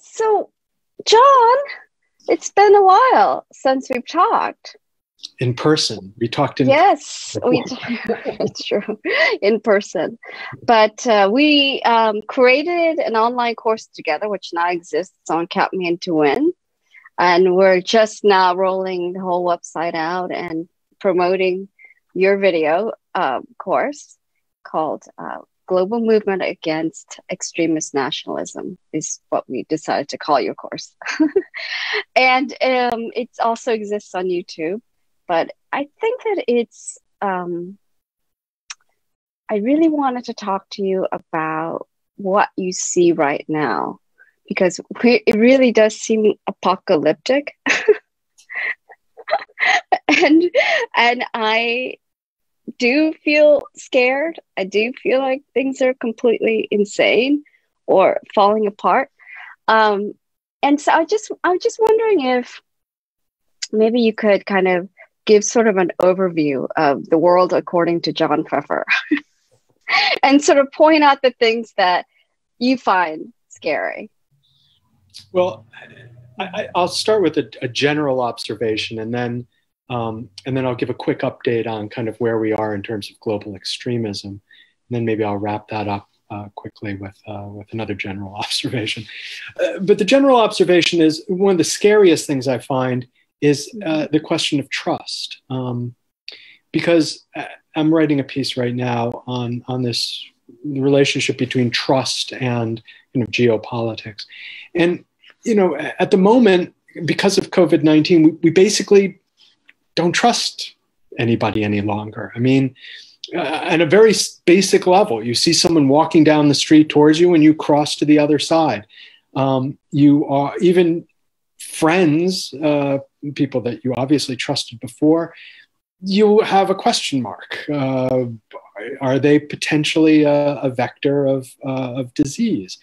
So, John, it's been a while since we've talked. In person, we talked in. Yes, we. it's true, in person, but uh, we um, created an online course together, which now exists on Count Me In to Win, and we're just now rolling the whole website out and promoting your video um, course called uh, global movement against extremist nationalism is what we decided to call your course. And um, it also exists on youtube but i think that it's um, i really wanted to talk to you about what you see right now because we, it really does seem apocalyptic. And and i do feel scared. I do feel like things are completely insane or falling apart. Um, and so I just I was just wondering if maybe you could kind of give sort of an overview of the world according to John Feffer and sort of point out the things that you find scary. Well, I, will start with a, a, general observation and then um, and then I'll give a quick update on kind of where we are in terms of global extremism. And then maybe I'll wrap that up uh, quickly with, uh, with another general observation. Uh, but the general observation is one of the scariest things I find is uh, the question of trust. Um, because uh, I'm writing a piece right now on, on this relationship between trust and kind of geopolitics. And, you know, at the moment, because of COVID 19, we, we basically don't trust anybody any longer. I mean, uh, at a very basic level, you see someone walking down the street towards you and you cross to the other side. Um, you are even friends, uh, people that you obviously trusted before, you have a question mark. Uh, are they potentially a, a vector of, uh, of disease?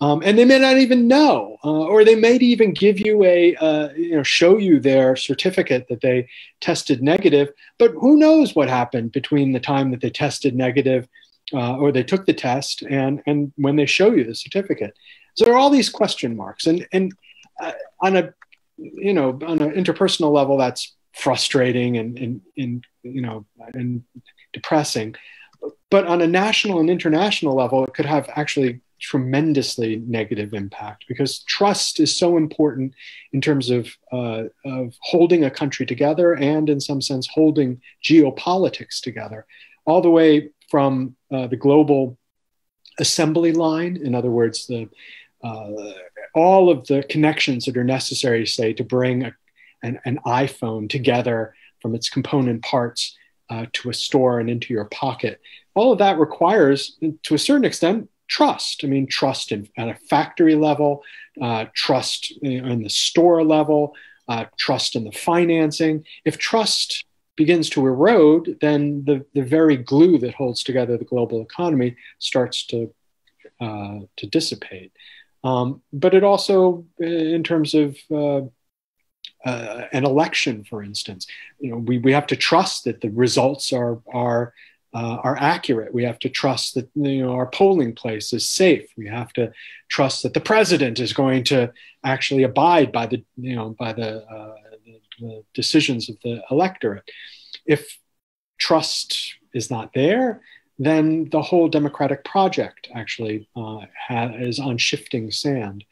Um, and they may not even know, uh, or they may even give you a, uh, you know, show you their certificate that they tested negative. But who knows what happened between the time that they tested negative, uh, or they took the test, and and when they show you the certificate. So there are all these question marks, and and uh, on a, you know, on an interpersonal level, that's frustrating and and, and you know and depressing. But on a national and international level, it could have actually tremendously negative impact because trust is so important in terms of, uh, of holding a country together and, in some sense, holding geopolitics together, all the way from uh, the global assembly line, in other words, the uh, all of the connections that are necessary, say, to bring a, an, an, iPhone together from its component parts uh, to a store and into your pocket. All of that requires, to a certain extent, trust. I mean, trust in, at a factory level, uh, trust in the store level, uh, trust in the financing. If trust begins to erode, then the, the very glue that holds together the global economy starts to, uh, to dissipate. Um, but it also, in terms of uh, uh, an election, for instance, you know, we, we have to trust that the results are, are uh, are accurate. We have to trust that you know our polling place is safe. We have to trust that the president is going to actually abide by the you know by the, uh, the, the decisions of the electorate. If trust is not there, then the whole democratic project actually uh, ha- is on shifting sand.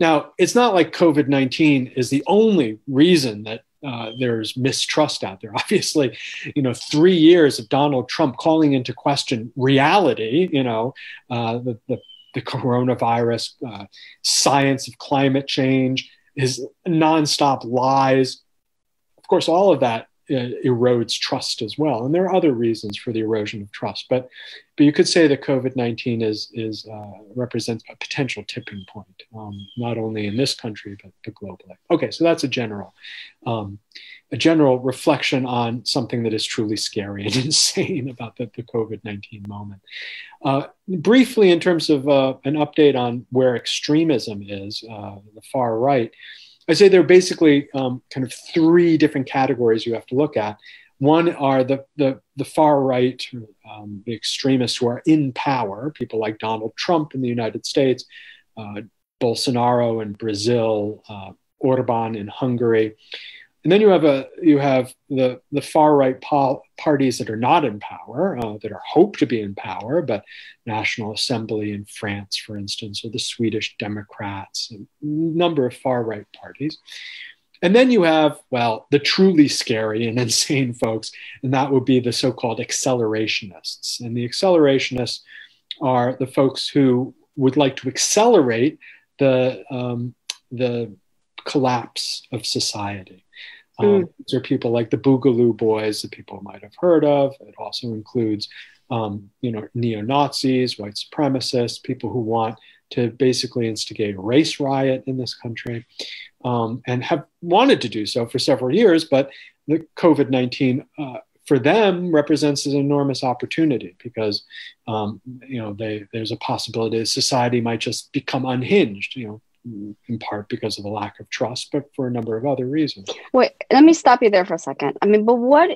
Now, it's not like COVID 19 is the only reason that uh, there's mistrust out there. Obviously, you know, three years of Donald Trump calling into question reality, you know, uh, the, the, the, coronavirus, uh, science of climate change, his nonstop lies. Of course, all of that uh, erodes trust as well. And there are other reasons for the erosion of trust, but but you could say that COVID nineteen is is uh, represents a potential tipping point, um, not only in this country but, but globally. Okay, so that's a general um, a general reflection on something that is truly scary and insane about the, the COVID nineteen moment. Uh, briefly, in terms of uh, an update on where extremism is, uh, the far right. I say there are basically um, kind of three different categories you have to look at. One are the, the, the far right, um, the extremists who are in power, people like Donald Trump in the United States, uh, Bolsonaro in Brazil, uh, Orban in Hungary. And then you have a you have the the far right parties that are not in power, uh, that are hoped to be in power, but National Assembly in France, for instance, or the Swedish Democrats, a number of far right parties. And then you have, well, the truly scary and insane folks, and that would be the so called accelerationists. And the accelerationists are the folks who would like to accelerate the, um, the collapse of society. Um, mm. These are people like the Boogaloo Boys that people might have heard of. It also includes, um, you know, neo Nazis, white supremacists, people who want to basically instigate a race riot in this country, um, and have wanted to do so for several years. But the COVID nineteen uh, for them represents an enormous opportunity because um, you know they, there's a possibility that society might just become unhinged. You know, in part because of the lack of trust, but for a number of other reasons. Wait, let me stop you there for a second. I mean, but what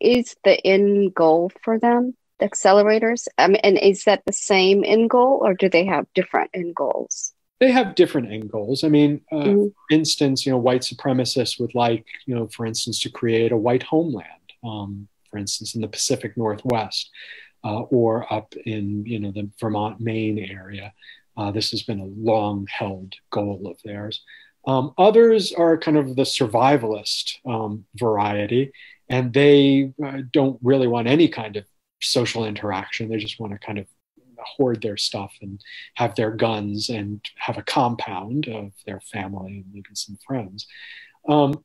is the end goal for them, the accelerators? I mean, and is that the same end goal or do they have different end goals? They have different end goals. I mean, uh, mm-hmm. for instance, you know, white supremacists would like, you know, for instance, to create a white homeland, um, for instance, in the Pacific Northwest. Uh, or up in you know the Vermont, Maine area, uh, this has been a long held goal of theirs. Um, others are kind of the survivalist um, variety, and they uh, don't really want any kind of social interaction. They just want to kind of hoard their stuff and have their guns and have a compound of their family and maybe some friends. Um,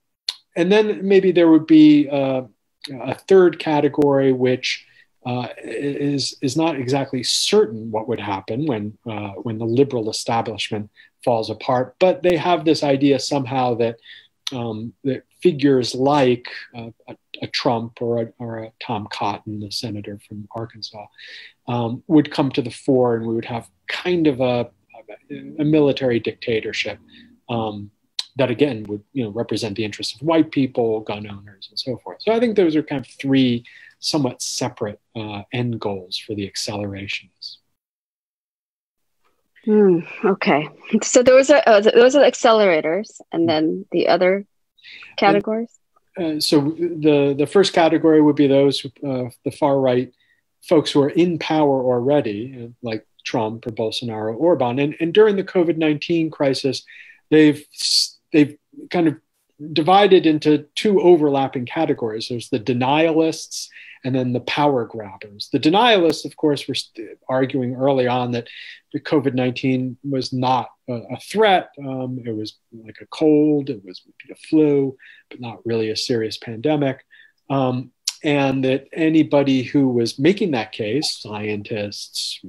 and then maybe there would be uh, a third category, which uh, is is not exactly certain what would happen when uh, when the liberal establishment falls apart. But they have this idea somehow that um, that figures like uh, a, a, Trump or a, or a, Tom Cotton, the senator from Arkansas, um, would come to the fore, and we would have kind of a, a military dictatorship. Um, that again would you know represent the interests of white people, gun owners, and so forth. So I think those are kind of three somewhat separate uh, end goals for the accelerations. Mm, okay, so those are uh, those are the accelerators, and then the other categories. Uh, so the the first category would be those uh, the far right folks who are in power already, uh, like Trump or Bolsonaro, or Orban, and and during the COVID nineteen crisis, they've they've kind of divided into two overlapping categories. There's the denialists and then the power grabbers. The denialists, of course, were arguing early on that the COVID 19 was not a, a threat. Um, it was like a cold, it was a flu, but not really a serious pandemic. Um, and that anybody who was making that case, scientists,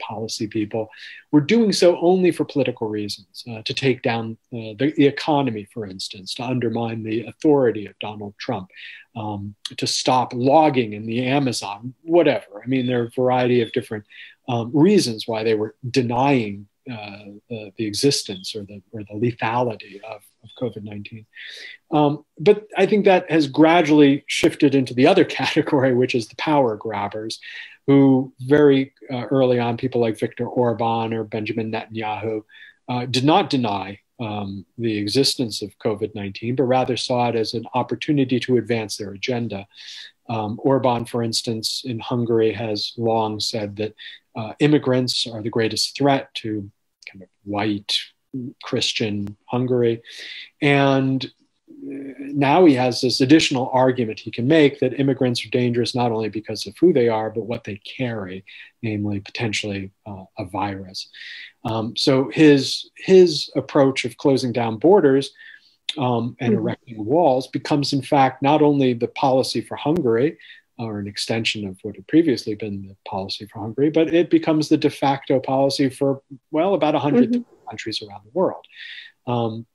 policy people, were doing so only for political reasons, uh, to take down uh, the, the, economy, for instance, to undermine the authority of Donald Trump, um, to stop logging in the Amazon, whatever. I mean, there are a variety of different um, reasons why they were denying uh, the, the, existence or the, or the lethality of, of COVID 19. Um, but I think that has gradually shifted into the other category, which is the power grabbers, who very uh, early on, people like Viktor Orban or Benjamin Netanyahu uh, did not deny um, the existence of COVID 19, but rather saw it as an opportunity to advance their agenda. Um, Orban, for instance, in Hungary, has long said that uh, immigrants are the greatest threat to kind of white Christian Hungary. And now he has this additional argument he can make that immigrants are dangerous not only because of who they are, but what they carry, namely potentially uh, a virus. Um, so his his approach of closing down borders um, and mm-hmm. erecting walls becomes, in fact, not only the policy for Hungary, or an extension of what had previously been the policy for Hungary, but it becomes the de facto policy for well about 100 mm-hmm. Countries around the world. Um,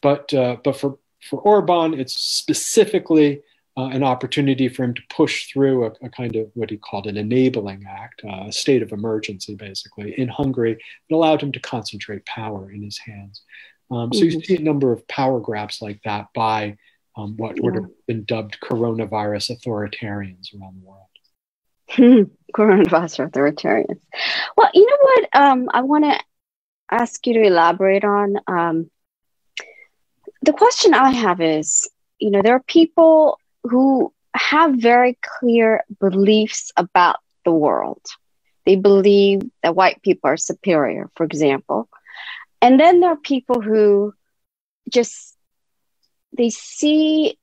but uh, but for for Orban, it's specifically uh, an opportunity for him to push through a, a, kind of what he called an enabling act, uh, a state of emergency, basically, in Hungary that allowed him to concentrate power in his hands. Um, so mm-hmm. you see a number of power grabs like that by um, what yeah. would have been dubbed coronavirus authoritarians around the world. coronavirus authoritarians. Well, you know what? Um, I want to ask you to elaborate on. Um, the question I have is, you know, there are people who have very clear beliefs about the world. They believe that white people are superior, for example. And then there are people who just they see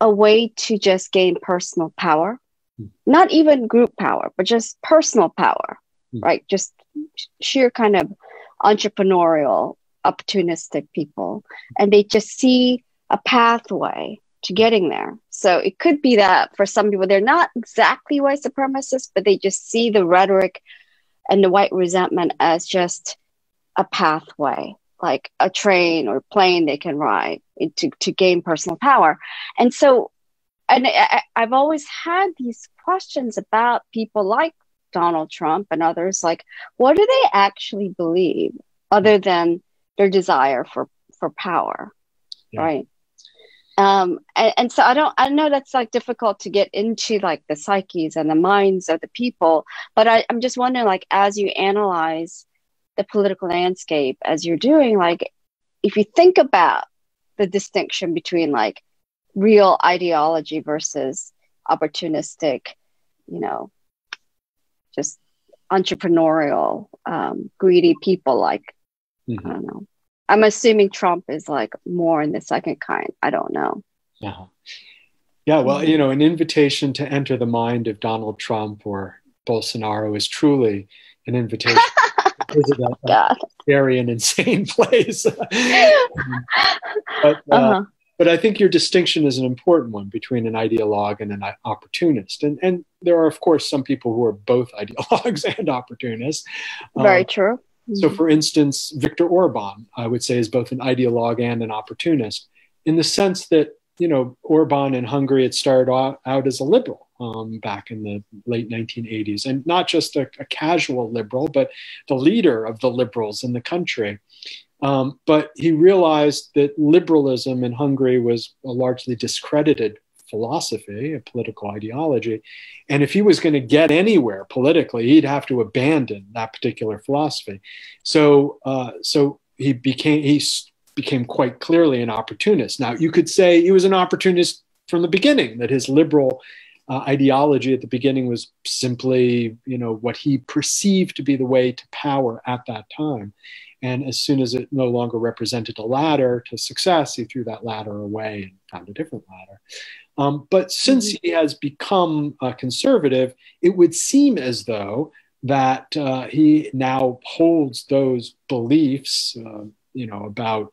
a way to just gain personal power, mm. not even group power, but just personal power, mm. right? Just sheer kind of entrepreneurial, opportunistic people. And they just see a pathway to getting there. So it could be that for some people, they're not exactly white supremacists, but they just see the rhetoric and the white resentment as just a pathway, like a train or plane they can ride to, to gain personal power. And so, and I, I've always had these questions about people like Donald Trump and others like, what do they actually believe other than their desire for, for power? Yeah. Right um and, and, so i don't i know that's like difficult to get into like the psyches and the minds of the people but I, i'm just wondering like as you analyze the political landscape as you're doing like if you think about the distinction between like real ideology versus opportunistic you know just entrepreneurial um, greedy people like mm-hmm. i don't know I'm assuming Trump is like more in the second kind. I don't know. Yeah. Yeah. Well, you know, an invitation to enter the mind of Donald Trump or Bolsonaro is truly an invitation to visit a very an insane place. but, uh, uh-huh. But I think your distinction is an important one between an ideologue and an opportunist. And, and there are, of course, some people who are both ideologues and opportunists. Very um, true. So, mm-hmm. for instance, Viktor Orban, I would say, is both an ideologue and an opportunist in the sense that, you know, Orban in Hungary had started out, as a liberal um, back in the late 1980s, and not just a, a, casual liberal, but the leader of the liberals in the country. Um, but he realized that liberalism in Hungary was a largely discredited philosophy, a political ideology. And if he was going to get anywhere politically, he'd have to abandon that particular philosophy. So, uh, so he became he became quite clearly an opportunist. Now, you could say he was an opportunist from the beginning; that his liberal uh, ideology at the beginning was simply, you know, what he perceived to be the way to power at that time. And as soon as it no longer represented a ladder to success, he threw that ladder away and found a different ladder. Um, but since mm-hmm. he has become a conservative, it would seem as though that uh, he now holds those beliefs, uh, you know, about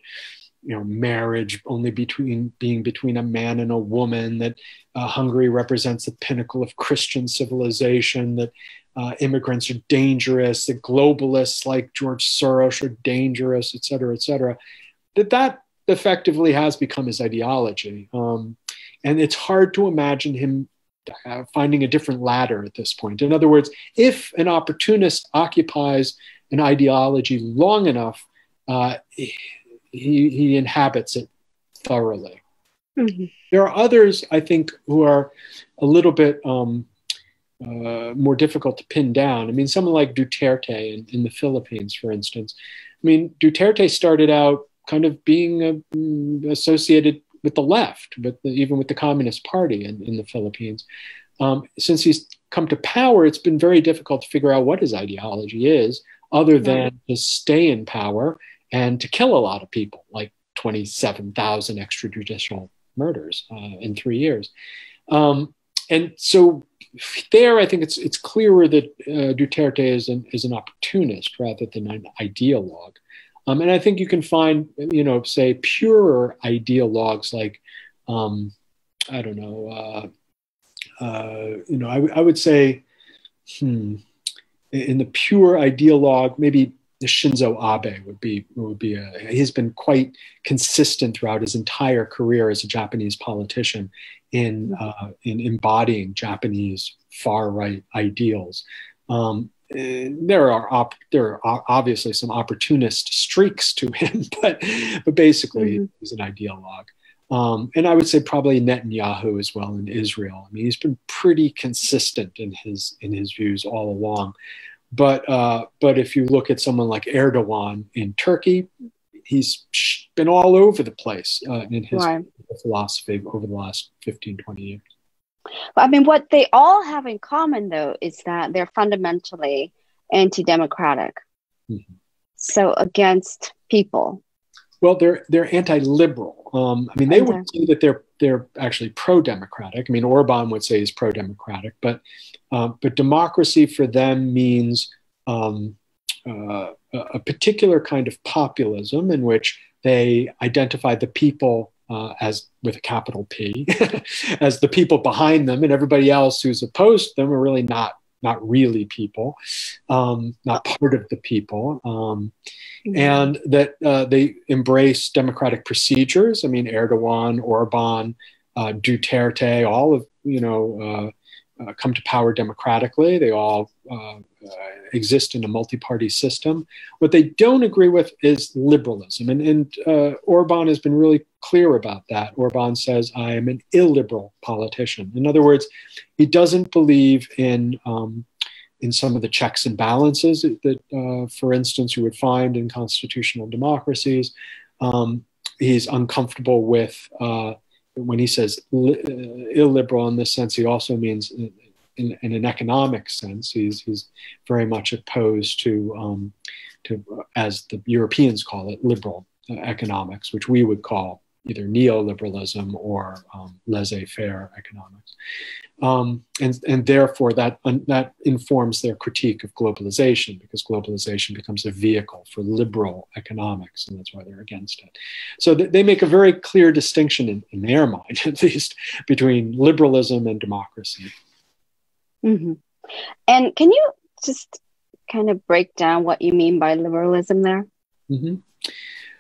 you know marriage only between being between a man and a woman that uh, hungary represents the pinnacle of christian civilization that uh, immigrants are dangerous the globalists like george soros are dangerous et cetera et cetera that that effectively has become his ideology um, and it's hard to imagine him uh, finding a different ladder at this point. In other words, if an opportunist occupies an ideology long enough, uh, he, he inhabits it thoroughly. Mm-hmm. There are others, I think, who are a little bit um, uh, more difficult to pin down. I mean, someone like Duterte in, in, the Philippines, for instance. I mean, Duterte started out kind of being uh, mm, associated with the left, but even with the Communist Party in, in the Philippines. Um, since he's come to power, it's been very difficult to figure out what his ideology is, other than to stay in power and to kill a lot of people, like 27,000 extrajudicial murders uh, in three years. Um, and so there, I think it's it's clearer that uh, Duterte is an is an opportunist rather than an ideologue. Um, and I think you can find, you know, say purer ideologues like, um, I don't know, uh, uh, you know, I, I would say, hmm, in the pure ideologue, maybe Shinzo Abe would be would be a, he's been quite consistent throughout his entire career as a Japanese politician in uh, in embodying Japanese far right ideals. Um, there are op- there are obviously some opportunist streaks to him, but but basically mm-hmm. he's an ideologue. Um, and I would say probably Netanyahu as well in Israel. I mean, he's been pretty consistent in his in his views all along. but uh, but if you look at someone like Erdogan in Turkey, he's been all over the place uh, in his right. philosophy over the last 15, 20 years. I mean, what they all have in common, though, is that they're fundamentally anti-democratic. Mm-hmm. So against people. Well, they're they're anti-liberal. Um, I mean, they would say that they're they're actually pro-democratic. I mean, Orban would say he's pro-democratic, but uh, but democracy for them means um, uh, a particular kind of populism in which they identify the people uh, as with a capital P as the people behind them, and everybody else who's opposed to them are really not not really people, um, not part of the people, um, and that uh, they embrace democratic procedures. I mean, Erdogan, Orban, uh, Duterte, all of you know. Uh, come to power democratically. They all uh, uh, exist in a multi-party system. What they don't agree with is liberalism, and, and uh, Orban has been really clear about that. Orban says, "I am an illiberal politician." In other words, he doesn't believe in um, in some of the checks and balances that, uh, for instance, you would find in constitutional democracies. Um, he's uncomfortable with uh, when he says li- uh, illiberal in this sense. He also means in, in, an economic sense. He's, he's very much opposed to, um, to, as the Europeans call it, liberal uh, economics, which we would call either neoliberalism or um, laissez-faire economics. Um, and, and therefore that, that informs their critique of globalization because globalization becomes a vehicle for liberal economics and that's why they're against it. So th- they make a very clear distinction in, in their mind, at least, between liberalism and democracy. Mm-hmm. And can you just kind of break down what you mean by liberalism there? Mm-hmm.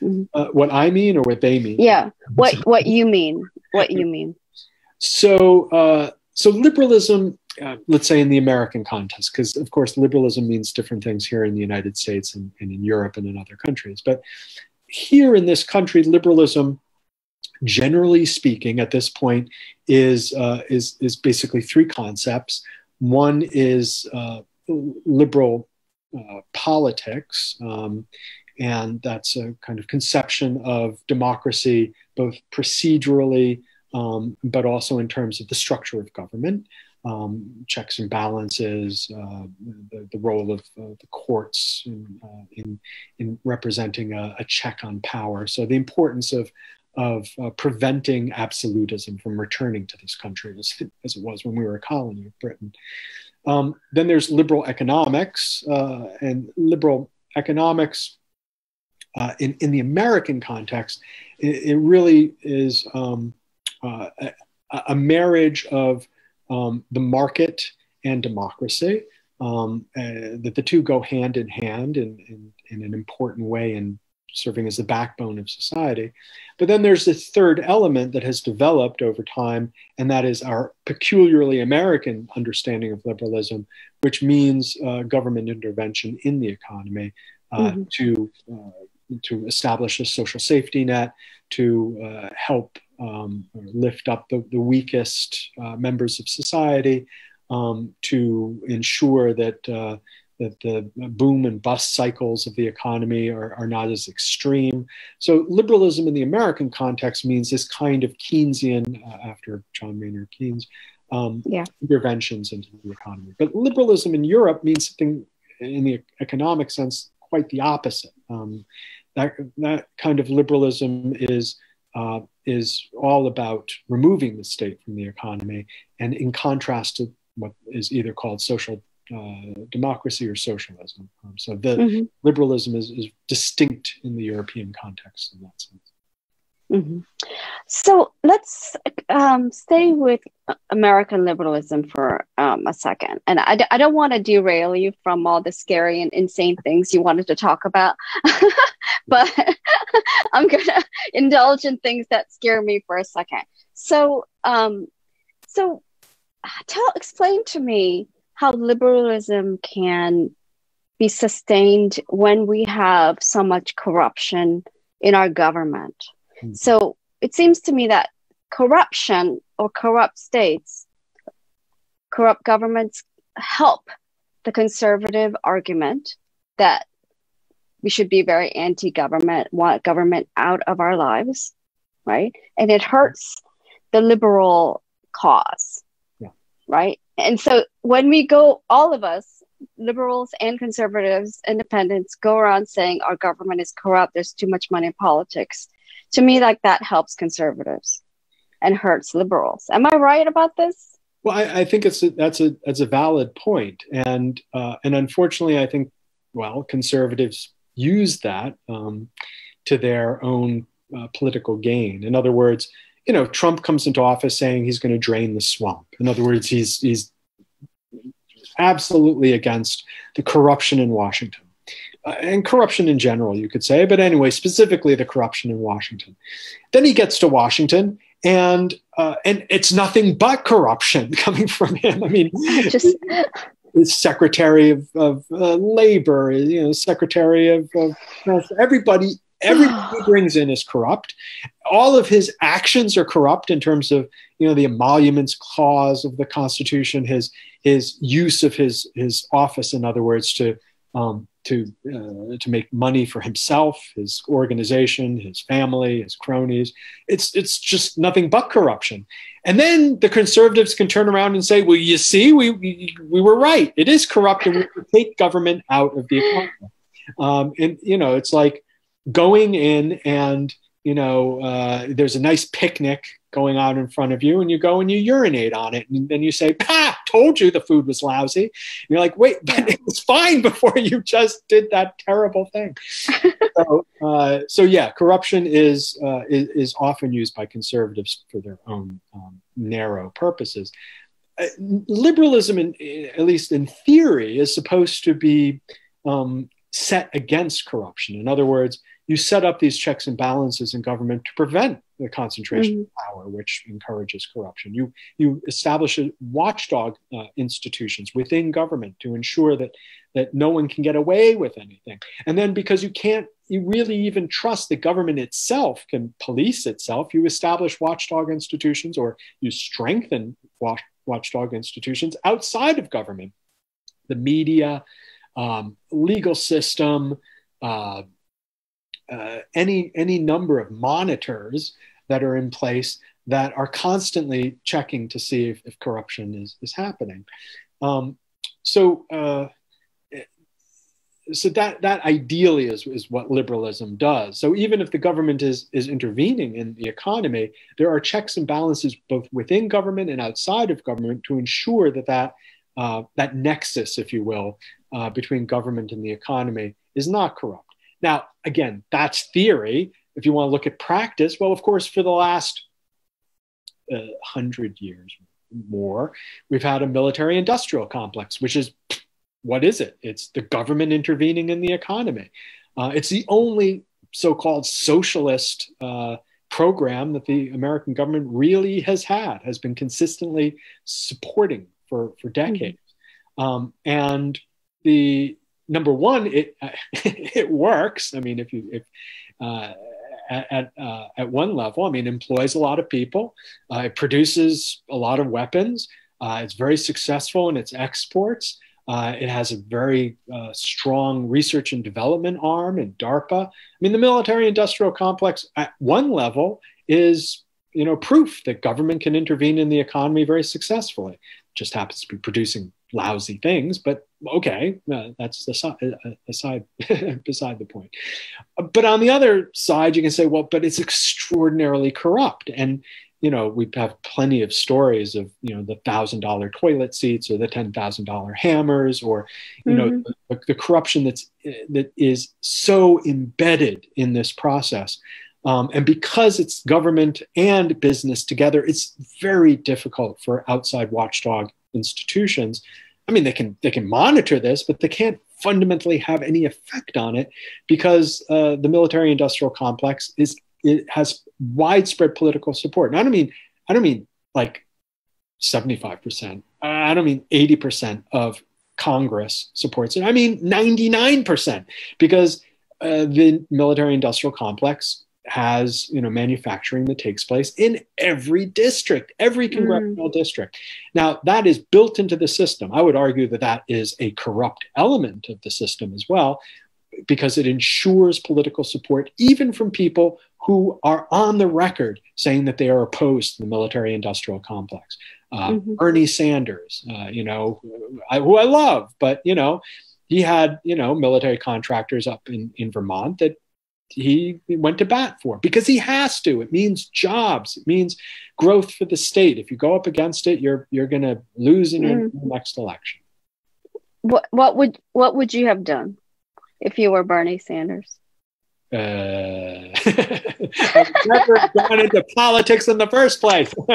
Mm-hmm. Uh, what I mean or what they mean? Yeah, what what you mean? What you mean? So, uh, so liberalism, uh, let's say in the American context, because of course liberalism means different things here in the United States and, and in Europe and in other countries. But here in this country, liberalism generally speaking, at this point, is uh, is is basically three concepts. One is uh, liberal uh, politics, um, and that's a kind of conception of democracy, both procedurally, um, but also in terms of the structure of government. Um, checks and balances, uh, the, the, role of uh, the courts in, uh, in, in representing a, a, check on power. So the importance of of uh, preventing absolutism from returning to this country as, as it was when we were a colony of Britain. Um, then there's liberal economics, uh, and liberal economics uh, in, in the American context, it, it really is um, uh, a, a, marriage of um, the market and democracy. Um, uh, that the two go hand in hand in, in, in an important way in serving as the backbone of society. But then there's this third element that has developed over time, and that is our peculiarly American understanding of liberalism, which means uh, government intervention in the economy uh, mm-hmm. to, uh, to establish a social safety net, to uh, help um, lift up the, the weakest uh, members of society, um, to ensure that uh, that the boom and bust cycles of the economy are, are not as extreme. So liberalism in the American context means this kind of Keynesian, uh, after John Maynard Keynes, um, yeah. interventions into the economy. But liberalism in Europe means something in the economic sense quite the opposite. Um, that, that kind of liberalism is uh, is all about removing the state from the economy, and in contrast to what is either called social uh, democracy or socialism. Um, so the mm-hmm. liberalism is, is, distinct in the European context in that sense. Mm-hmm. So let's um, stay with American liberalism for um, a second. And I d- I don't want to derail you from all the scary and insane things you wanted to talk about, but I'm going to indulge in things that scare me for a second. So, um, so tell, explain to me how liberalism can be sustained when we have so much corruption in our government. Mm-hmm. So it seems to me that corruption or corrupt states, corrupt governments help the conservative argument that we should be very anti-government, want government out of our lives, right? And it hurts the liberal cause, yeah. right? And so when we go, all of us, liberals and conservatives, independents, go around saying our government is corrupt, there's too much money in politics. To me, like that helps conservatives and hurts liberals. Am I right about this? Well, I, I think it's a, that's a that's a valid point, and uh, and unfortunately, I think well, conservatives use that um, to their own uh, political gain. In other words, you know, Trump comes into office saying he's going to drain the swamp. In other words, he's he's absolutely against the corruption in Washington. Uh, and corruption in general, you could say, but anyway, specifically the corruption in Washington. Then he gets to Washington, and uh, and it's nothing but corruption coming from him. I mean, just Secretary of, of uh, Labor, you know, Secretary of, of everybody everybody he brings in is corrupt. All of his actions are corrupt in terms of you know the emoluments clause of the Constitution, his his use of his his office, in other words, to um, to uh, to make money for himself, his organization, his family, his cronies. It's it's just nothing but corruption. And then the conservatives can turn around and say, "Well, you see, we we, we were right. It is corrupt, and we take government out of the economy." Um, and you know, it's like going in and you know uh, there's a nice picnic going out in front of you and you go and you urinate on it. And then you say "Ha! told you the food was lousy. And you're like wait but it was fine before you just did that terrible thing. So, uh, so yeah corruption is, uh, is, is often used by conservatives for their own um, narrow purposes. Uh, liberalism in, at least in theory is supposed to be um, set against corruption. In other words you set up these checks and balances in government to prevent the concentration mm-hmm. of power, which encourages corruption. You you establish watchdog uh, institutions within government to ensure that that no one can get away with anything. And then because you can't you really even trust the government itself can police itself, you establish watchdog institutions or you strengthen watch, watchdog institutions outside of government, the media, um, legal system. Uh, uh, any any number of monitors that are in place that are constantly checking to see if, if corruption is, is happening. Um, so, uh, so that that ideally is, is what liberalism does. So even if the government is is intervening in the economy, there are checks and balances both within government and outside of government to ensure that that uh, that nexus, if you will, uh, between government and the economy is not corrupt. Now, again, that's theory. If you want to look at practice, well, of course, for the last uh, hundred years more, we've had a military industrial complex, which is what is it? It's the government intervening in the economy. Uh, it's the only so called socialist uh, program that the American government really has had, has been consistently supporting for, for decades. Mm-hmm. Um, and the number one, it it works. I mean, if you if uh, at at, uh, at, one level, I mean, employs a lot of people. Uh, it produces a lot of weapons. Uh, it's very successful in its exports. Uh, it has a very uh, strong research and development arm in DARPA. I mean, the military-industrial complex at one level is you know proof that government can intervene in the economy very successfully. It just happens to be producing lousy things, but okay, uh, that's aside, uh, aside beside the point. But on the other side, you can say, well, but it's extraordinarily corrupt, and you know we have plenty of stories of you know the thousand dollar toilet seats or the ten thousand dollar hammers, or you mm-hmm. know the, the, corruption that's that is so embedded in this process. Um, and because it's government and business together, it's very difficult for outside watchdog institutions i mean they can they can monitor this but they can't fundamentally have any effect on it because uh, the military industrial complex is it has widespread political support. And i don't mean i don't mean like 75% i don't mean 80% of congress supports it. I mean 99% because uh, the military industrial complex has you know manufacturing that takes place in every district every mm. congressional mm. district now that is built into the system i would argue that that is a corrupt element of the system as well because it ensures political support even from people who are on the record saying that they are opposed to the military industrial complex uh, mm-hmm. bernie sanders uh, you know I, who i love but you know he had you know military contractors up in, in vermont that he went to bat for because he has to. It means jobs. It means growth for the state. If you go up against it, you're you're going to lose in mm. your next election. What what would what would you have done if you were Bernie Sanders? Uh, I've never gone into politics in the first place.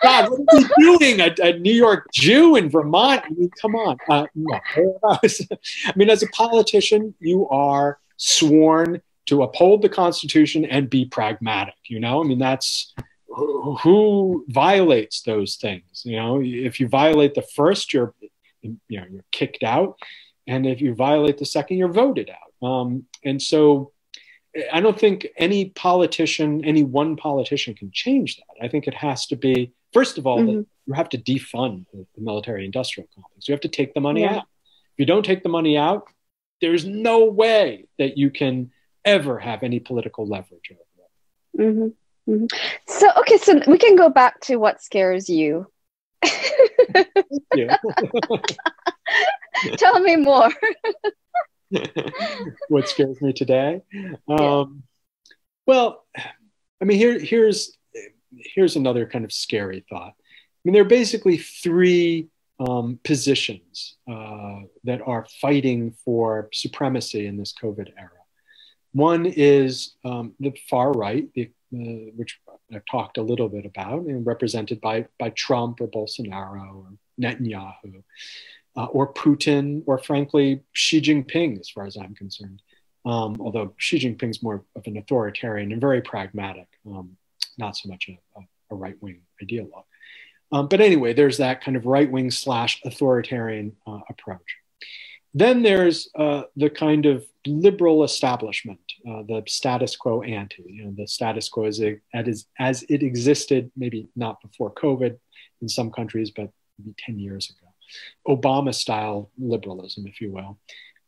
God, what are you doing? A, a, New York Jew in Vermont? I mean, come on. Uh, no. I mean, as a politician, you are sworn to uphold the Constitution and be pragmatic. You know, I mean, that's who violates those things. You know, if you violate the first, you're you know you're kicked out, and if you violate the second, you're voted out. Um, and so I don't think any politician, any one politician can change that. I think it has to be, first of all, mm-hmm. you have to defund the military industrial complex. You have to take the money yeah. out. If you don't take the money out, there's no way that you can ever have any political leverage over it. Mm-hmm. Mm-hmm. So, okay, so we can go back to what scares you. Tell me more. what scares me today. Um, well, I mean, here, here's here's another kind of scary thought. I mean, there are basically three um, positions uh, that are fighting for supremacy in this COVID era. One is um, the far right, the, uh, which I've talked a little bit about, and represented by by Trump or Bolsonaro or Netanyahu uh, or Putin, or frankly, Xi Jinping, as far as I'm concerned. Um, although Xi Jinping's more of an authoritarian and very pragmatic, um, not so much a, a, right wing ideologue. Um, but anyway, there's that kind of right wing slash authoritarian uh, approach. Then there's uh, the kind of liberal establishment, uh, the status quo ante. You know, the status quo as it, as it existed, maybe not before COVID in some countries, but maybe 10 years ago. Obama style liberalism, if you will.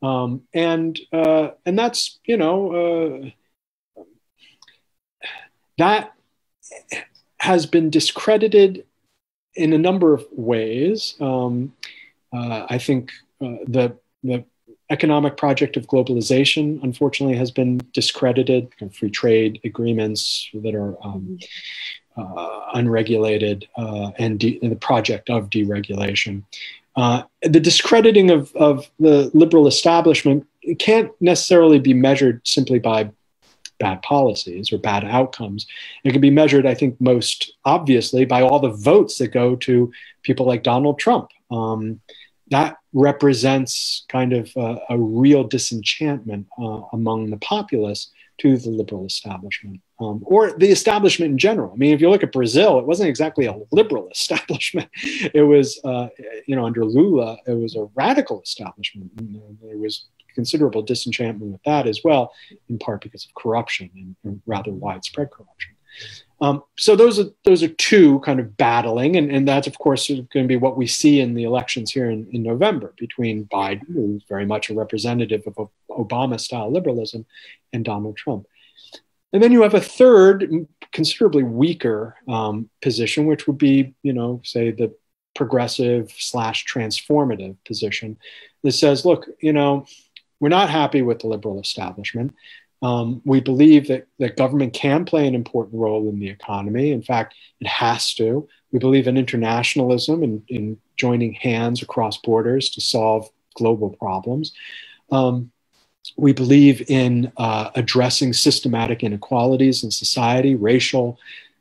Um, and uh, and that's you know uh, that has been discredited in a number of ways. Um, uh, I think uh, the the economic project of globalization, unfortunately, has been discredited. Free trade agreements that are um, unregulated uh, and, de- the project of deregulation. Uh, the discrediting of, of the liberal establishment can't necessarily be measured simply by bad policies or bad outcomes. It can be measured, I think, most obviously by all the votes that go to people like Donald Trump. Um, that represents kind of a, a real disenchantment uh, among the populace to the liberal establishment um, or the establishment in general. I mean, if you look at Brazil, it wasn't exactly a liberal establishment. It was, uh, you know, under Lula, it was a radical establishment. And there was considerable disenchantment with that as well, in part because of corruption and, and rather widespread corruption. Um, so those are those are two kind of battling, and, and that's of course going to be what we see in the elections here in, in November between Biden, who's very much a representative of Obama-style liberalism, and Donald Trump. And then you have a third, considerably weaker um, position, which would be, you know, say the progressive slash transformative position that says, look, you know, we're not happy with the liberal establishment. Um, we believe that, that government can play an important role in the economy. In fact, it has to. We believe in internationalism and in joining hands across borders to solve global problems. Um, we believe in uh, addressing systematic inequalities in society, racial,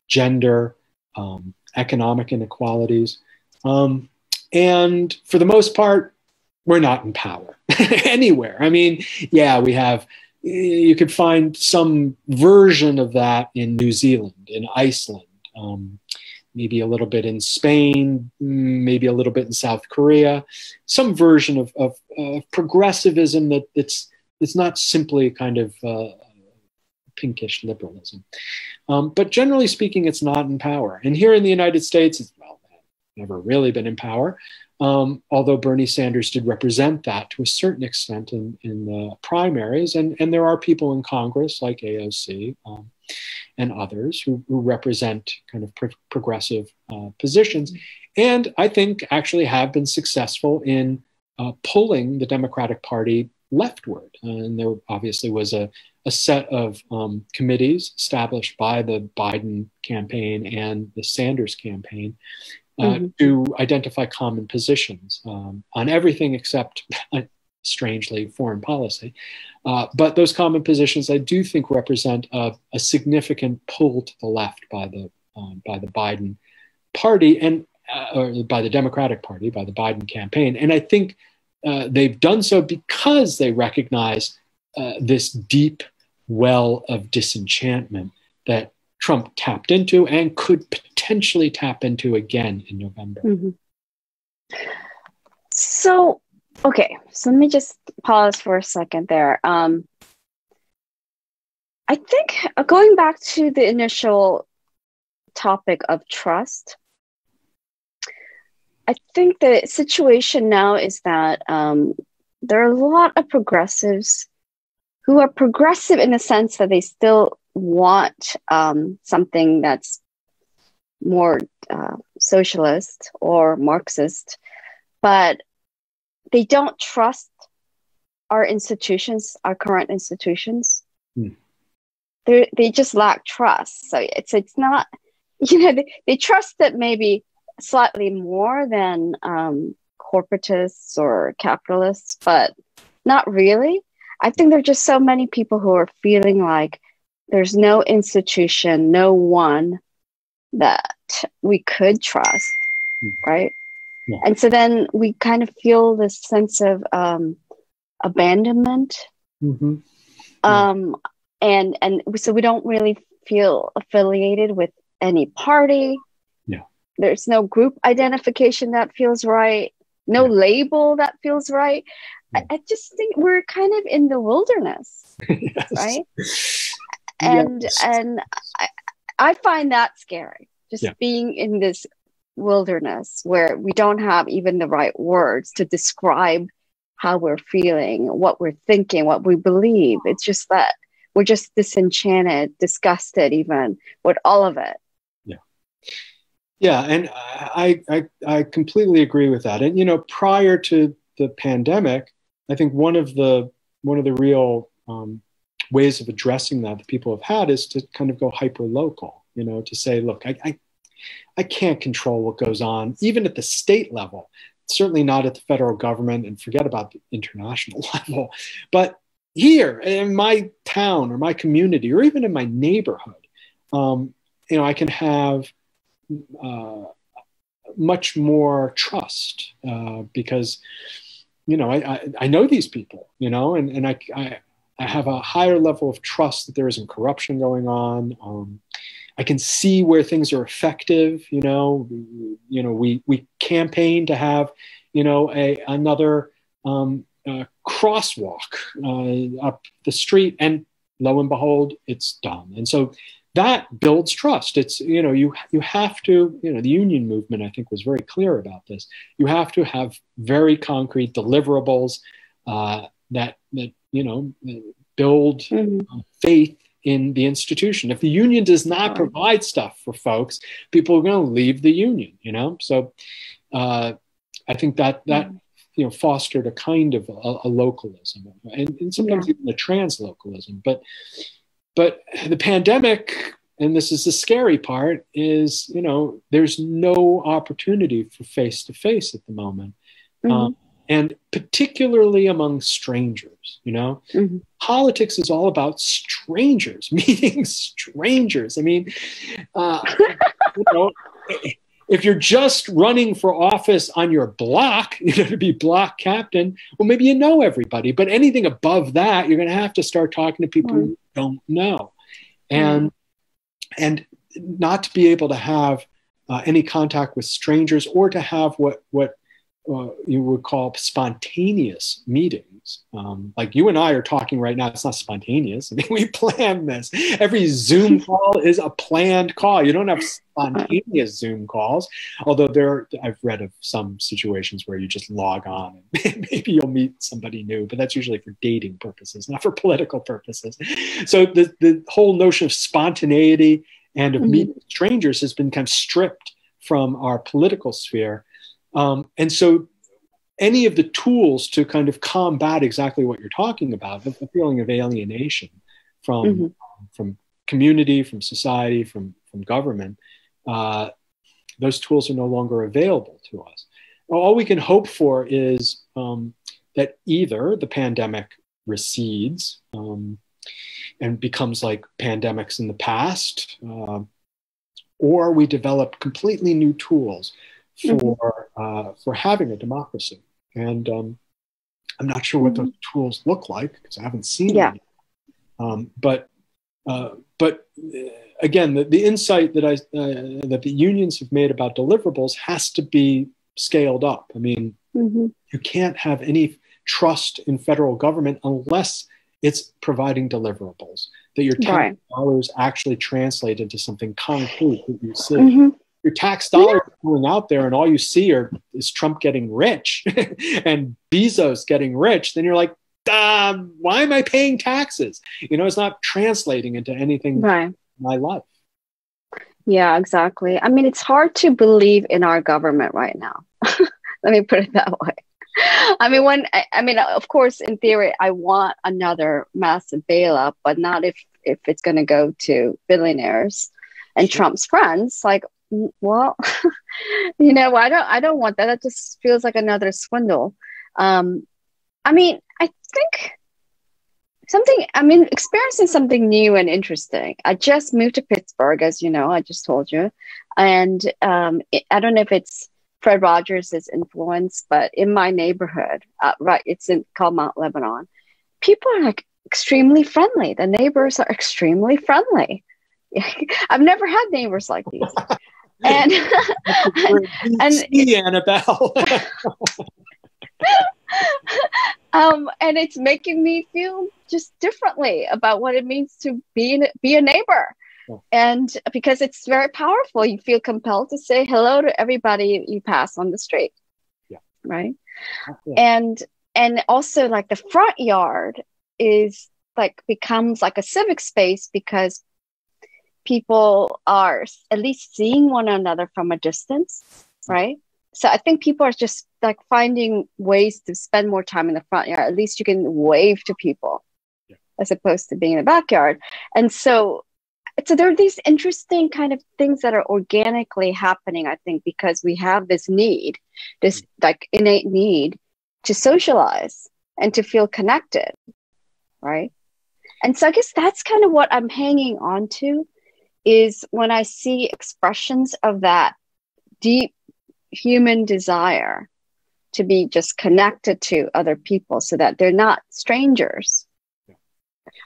gender, um, economic inequalities. Um, and for the most part, we're not in power anywhere. I mean, yeah, we have you could find some version of that in New Zealand, in Iceland, um, maybe a little bit in Spain, maybe a little bit in South Korea, some version of, of, of progressivism that, that's, it's not simply kind of uh, pinkish liberalism. Um, but generally speaking, it's not in power. And here in the United States, it's well, never really been in power. Um, although Bernie Sanders did represent that to a certain extent in, in the primaries. And, and there are people in Congress like AOC um, and others who, who, represent kind of pro- progressive uh, positions. And I think actually have been successful in uh, pulling the Democratic Party leftward. and there obviously was a, a set of um, committees established by the Biden campaign and the Sanders campaign uh, mm-hmm. to identify common positions um, on everything except, strangely, foreign policy. Uh, but those common positions, I do think, represent a, a significant pull to the left by the um, by the Biden party and uh, or by the Democratic Party, by the Biden campaign. And I think uh, they've done so because they recognize uh, this deep well of disenchantment that Trump tapped into and could potentially tap into again in November. Mm-hmm. So, okay, so let me just pause for a second there. Um, I think uh, going back to the initial topic of trust, I think the situation now is that um, there are a lot of progressives who are progressive in the sense that they still want um, something that's more uh, socialist or Marxist, but they don't trust our institutions, our current institutions. Mm. They they just lack trust. So it's it's not, you know, they, they trust that maybe slightly more than um, corporatists or capitalists, but not really. I think there are just so many people who are feeling like there's no institution, no one that we could trust, mm-hmm. right? Yeah. And so then we kind of feel this sense of um, abandonment. Mm-hmm. Yeah. Um, and and so we don't really feel affiliated with any party Yeah, there's no group identification that feels right no yeah. label that feels right I, I, just think we're kind of in the wilderness yes. right and yes. and I, I find that scary just yeah. being in this wilderness where we don't have even the right words to describe how we're feeling what we're thinking what we believe it's just that we're just disenchanted disgusted even with all of it yeah yeah, and I, I I completely agree with that. And you know, prior to the pandemic, I think one of the one of the real um, ways of addressing that that people have had is to kind of go hyper local. You know, to say, look, I, I I can't control what goes on, even at the state level. Certainly not at the federal government, and forget about the international level. But here in my town or my community, or even in my neighborhood, um, you know, I can have uh, much more trust uh, because you know I, I, I, know these people you know and, and I, I, I have a higher level of trust that there isn't corruption going on. Um, I can see where things are effective you know. You know we we campaign to have you know a another um, crosswalk uh, up the street and lo and behold it's done. And so that builds trust. It's you know you you have to you know the union movement i think was very clear about this. You have to have very concrete deliverables uh, that that you know build mm-hmm. uh, faith in the institution if the union does not provide stuff for folks people are going to leave the union you know so uh, i think that that mm-hmm. you know fostered a kind of a, a localism and, and sometimes yeah. even a translocalism but but the pandemic, and this is the scary part, is you know there's no opportunity for face to face at the moment, mm-hmm. um, and particularly among strangers. You know, mm-hmm. politics is all about strangers meeting strangers. I mean, uh, you know if you're just running for office on your block, you know, to be block captain, well, maybe you know everybody. But anything above that, you're going to have to start talking to people mm. you don't know, and mm. and not to be able to have uh, any contact with strangers or to have what what uh, you would call spontaneous meetings. Um, like you and I are talking right now, it's not spontaneous. I mean, we plan this. Every Zoom call is a planned call. You don't have spontaneous Zoom calls, although there, I've read of some situations where you just log on and maybe you'll meet somebody new, but that's usually for dating purposes, not for political purposes. So the, the whole notion of spontaneity and of mm-hmm. meeting strangers has been kind of stripped from our political sphere um, and so any of the tools to kind of combat exactly what you're talking about, the, feeling of alienation from, mm-hmm. from community, from society, from, from government, uh, those tools are no longer available to us. All we can hope for is um, that either the pandemic recedes um, and becomes like pandemics in the past, uh, or we develop completely new tools for mm-hmm. uh, for having a democracy. And um, I'm not sure what mm-hmm. those tools look like because I haven't seen yeah. them. Um, but uh, but uh, again, the, the insight that I uh, that the unions have made about deliverables has to be scaled up. I mean, mm-hmm. you can't have any trust in federal government unless it's providing deliverables that your tax dollars actually translate into something concrete that you see. Your tax dollars yeah. going out there and all you see are is Trump getting rich and Bezos getting rich, then you're like, um, why am I paying taxes? You know, it's not translating into anything right. in my life. Yeah, exactly. I mean, it's hard to believe in our government right now. Let me put it that way. I mean, when I, I, mean, of course, in theory, I want another massive bailout, but not if if it's going to go to billionaires and Trump's friends. Like, well, you know, I don't, I don't want that. That just feels like another swindle. Um, I mean, I think something. I mean, experiencing something new and interesting. I just moved to Pittsburgh, as you know. I just told you, and um, it, I don't know if it's Fred Rogers' influence, but in my neighborhood, uh, right, it's in called Mount Lebanon. People are like extremely friendly. The neighbors are extremely friendly. I've never had neighbors like these and and Annabelle. um, and it's making me feel just differently about what it means to be be a neighbor. And because it's very powerful, you feel compelled to say hello to everybody you pass on the street. Yeah. Right. Yeah. And and also like the front yard is like becomes like a civic space because people are at least seeing one another from a distance, right? So I think people are just like finding ways to spend more time in the front yard. At least you can wave to people yeah. as opposed to being in the backyard. And so so there are these interesting kind of things that are organically happening, I think, because we have this need, this mm. like innate need to socialize and to feel connected, right? And so I guess that's kind of what I'm hanging on to is when I see expressions of that deep human desire to be just connected to other people so that they're not strangers.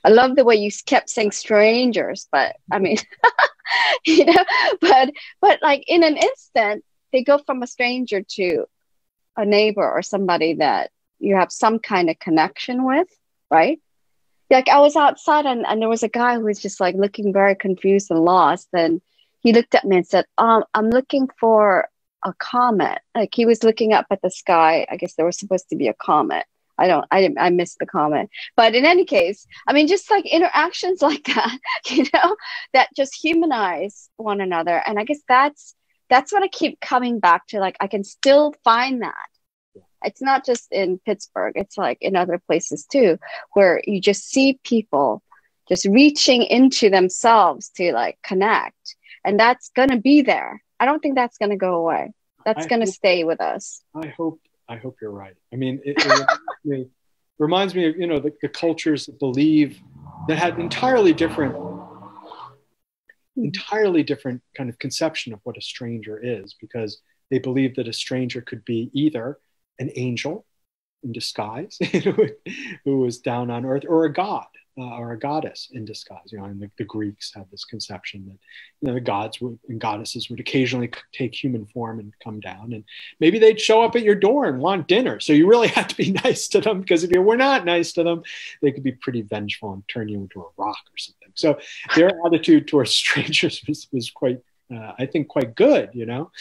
I love the way you kept saying strangers, but I mean, you know, but but like in an instant, they go from a stranger to a neighbor or somebody that you have some kind of connection with, right? Like I was outside and, and there was a guy who was just like looking very confused and lost. And he looked at me and said, um, I'm looking for a comet. Like he was looking up at the sky. I guess there was supposed to be a comet. I don't, I didn't, I missed the comment. But in any case, I mean, just like interactions like that, you know, that just humanize one another. And I guess that's, that's what I keep coming back to. Like, I can still find that it's not just in Pittsburgh, it's like in other places too, where you just see people just reaching into themselves to like connect. And that's going to be there. I don't think that's going to go away. That's going to stay with us. I hope, I hope you're right. I mean, it, it reminds, me, reminds me of, you know, the, the cultures that believe that had entirely different hmm. entirely different kind of conception of what a stranger is because they believe that a stranger could be either an angel in disguise who was down on earth or a god uh, or a goddess in disguise. You know, and the, the, Greeks had this conception that you know the gods would, and goddesses would occasionally take human form and come down, and maybe they'd show up at your door and want dinner. So you really had to be nice to them because if you were not nice to them, they could be pretty vengeful and turn you into a rock or something. So their attitude towards strangers was, was quite, uh, I think, quite good. You know,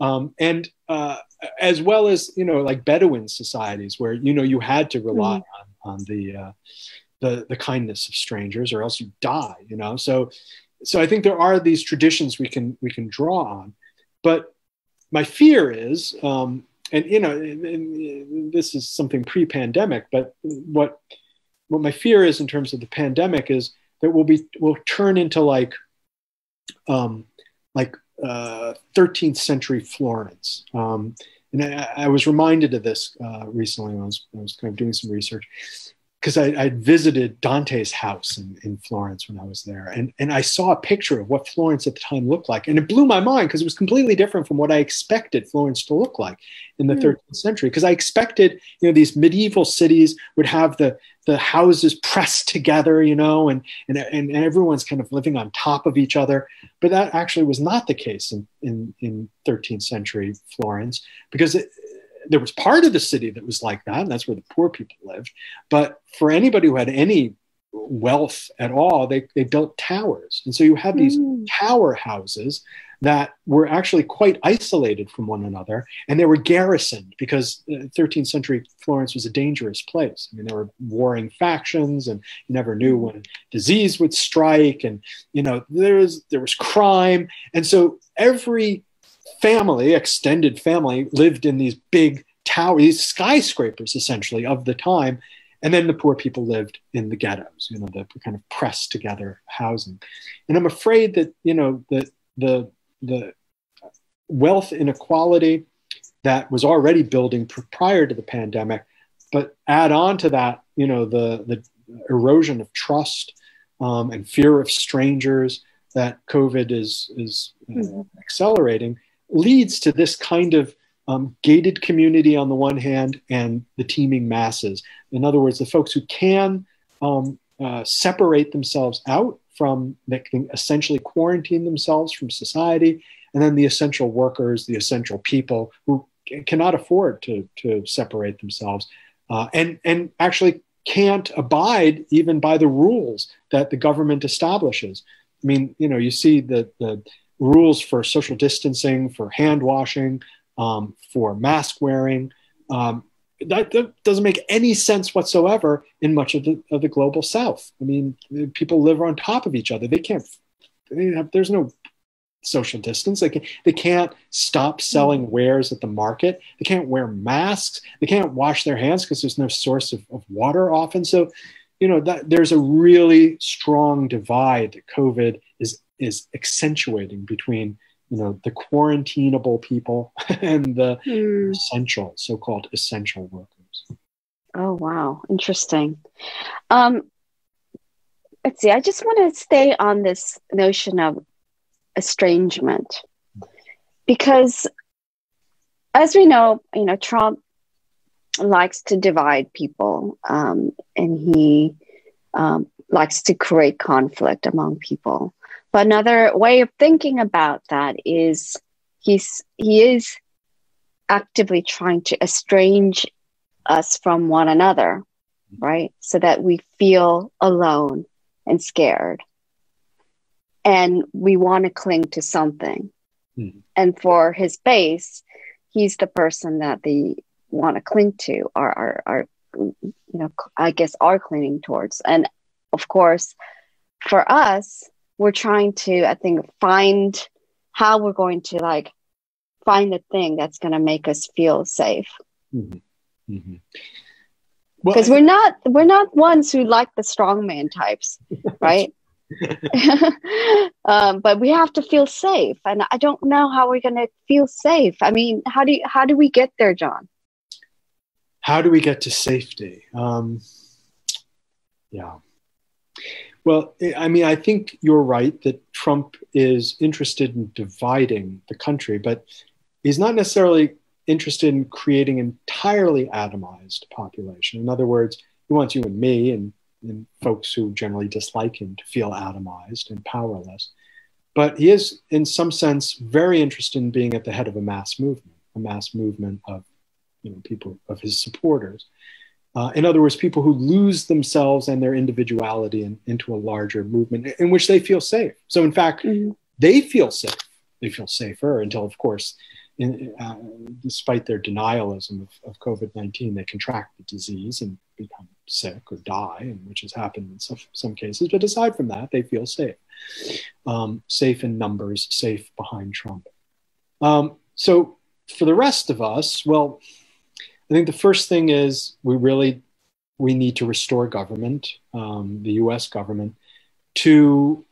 um, and uh, as well as you know like bedouin societies where you know you had to rely mm-hmm. on, on the, uh, the the kindness of strangers or else you die you know so so i think there are these traditions we can we can draw on but my fear is um, and you know and, and this is something pre-pandemic but what what my fear is in terms of the pandemic is that we'll be will turn into like um, like uh, 13th century Florence. Um, and I, I, was reminded of this uh, recently when I was, I was, kind of doing some research because I, I visited Dante's house in, in Florence when I was there. And, and I saw a picture of what Florence at the time looked like. And it blew my mind because it was completely different from what I expected Florence to look like in the mm. 13th century. Because I expected, you know, these medieval cities would have the, the houses pressed together, you know, and, and, and, everyone's kind of living on top of each other. But that actually was not the case in, in, in 13th century Florence because it, there was part of the city that was like that, and that's where the poor people lived. But for anybody who had any wealth at all, they, they built towers. And so you had these mm. tower houses that were actually quite isolated from one another and they were garrisoned because 13th uh, century Florence was a dangerous place. I mean, there were warring factions and you never knew when disease would strike and, you know, there was, there was crime. And so every family, extended family, lived in these big towers, these skyscrapers essentially of the time. And then the poor people lived in the ghettos, you know, the kind of pressed together housing. And I'm afraid that, you know, that the, the wealth inequality that was already building prior to the pandemic, but add on to that, you know, the, the erosion of trust um, and fear of strangers that COVID is, is uh, accelerating leads to this kind of um, gated community on the one hand and the teeming masses. In other words, the folks who can um, uh, separate themselves out from, that can essentially quarantine themselves from society, and then the essential workers, the essential people who cannot afford to, to separate themselves uh, and, and actually can't abide even by the rules that the government establishes. I mean, you know, you see the, the rules for social distancing, for hand washing, um, for mask wearing. Um, that, that, doesn't make any sense whatsoever in much of the, of the global south. I mean, people live on top of each other. They can't, they have, there's no social distance. They, can, they can't stop selling wares at the market. They can't wear masks. They can't wash their hands because there's no source of, of water often. So, you know, that there's a really strong divide that COVID is is accentuating between you know the quarantinable people and the mm. essential so-called essential workers. Oh wow. Interesting. Um let's see. I just want to stay on this notion of estrangement because as we know you know trump likes to divide people um, and he um, likes to create conflict among people another way of thinking about that is he's he is actively trying to estrange us from one another, right? So that we feel alone and scared. And we want to cling to something. Mm-hmm. And for his base, he's the person that they want to cling to, or are, are, you know, I guess are clinging towards. And of course, for us, we're trying to, I think, find how we're going to like find the thing that's going to make us feel safe. Mm-hmm. Mm-hmm. Because well, we're not we're not ones who like the strongman types, right? um, but we have to feel safe, and I don't know how we're going to feel safe. I mean, how do you, how do we get there, John? How do we get to safety? Um, yeah. Well, I mean, I think you're right that Trump is interested in dividing the country, but he's not necessarily interested in creating an entirely atomized population. In other words, he wants you and me and in folks who generally dislike him to feel atomized and powerless. But he is, in some sense, very interested in being at the head of a mass movement, a mass movement of you know, people, of his supporters. Uh, in other words, people who lose themselves and their individuality in, into a larger movement in which they feel safe. So, in fact, mm-hmm. they feel safe. They feel safer until, of course, in, uh, despite their denialism of, of COVID 19, they contract the disease and become sick or die, which has happened in some, some cases. But aside from that, they feel safe. Um, safe in numbers, safe behind Trump. Um, so for the rest of us, well, I think the first thing is we really we need to restore government, um, the U.S. government, to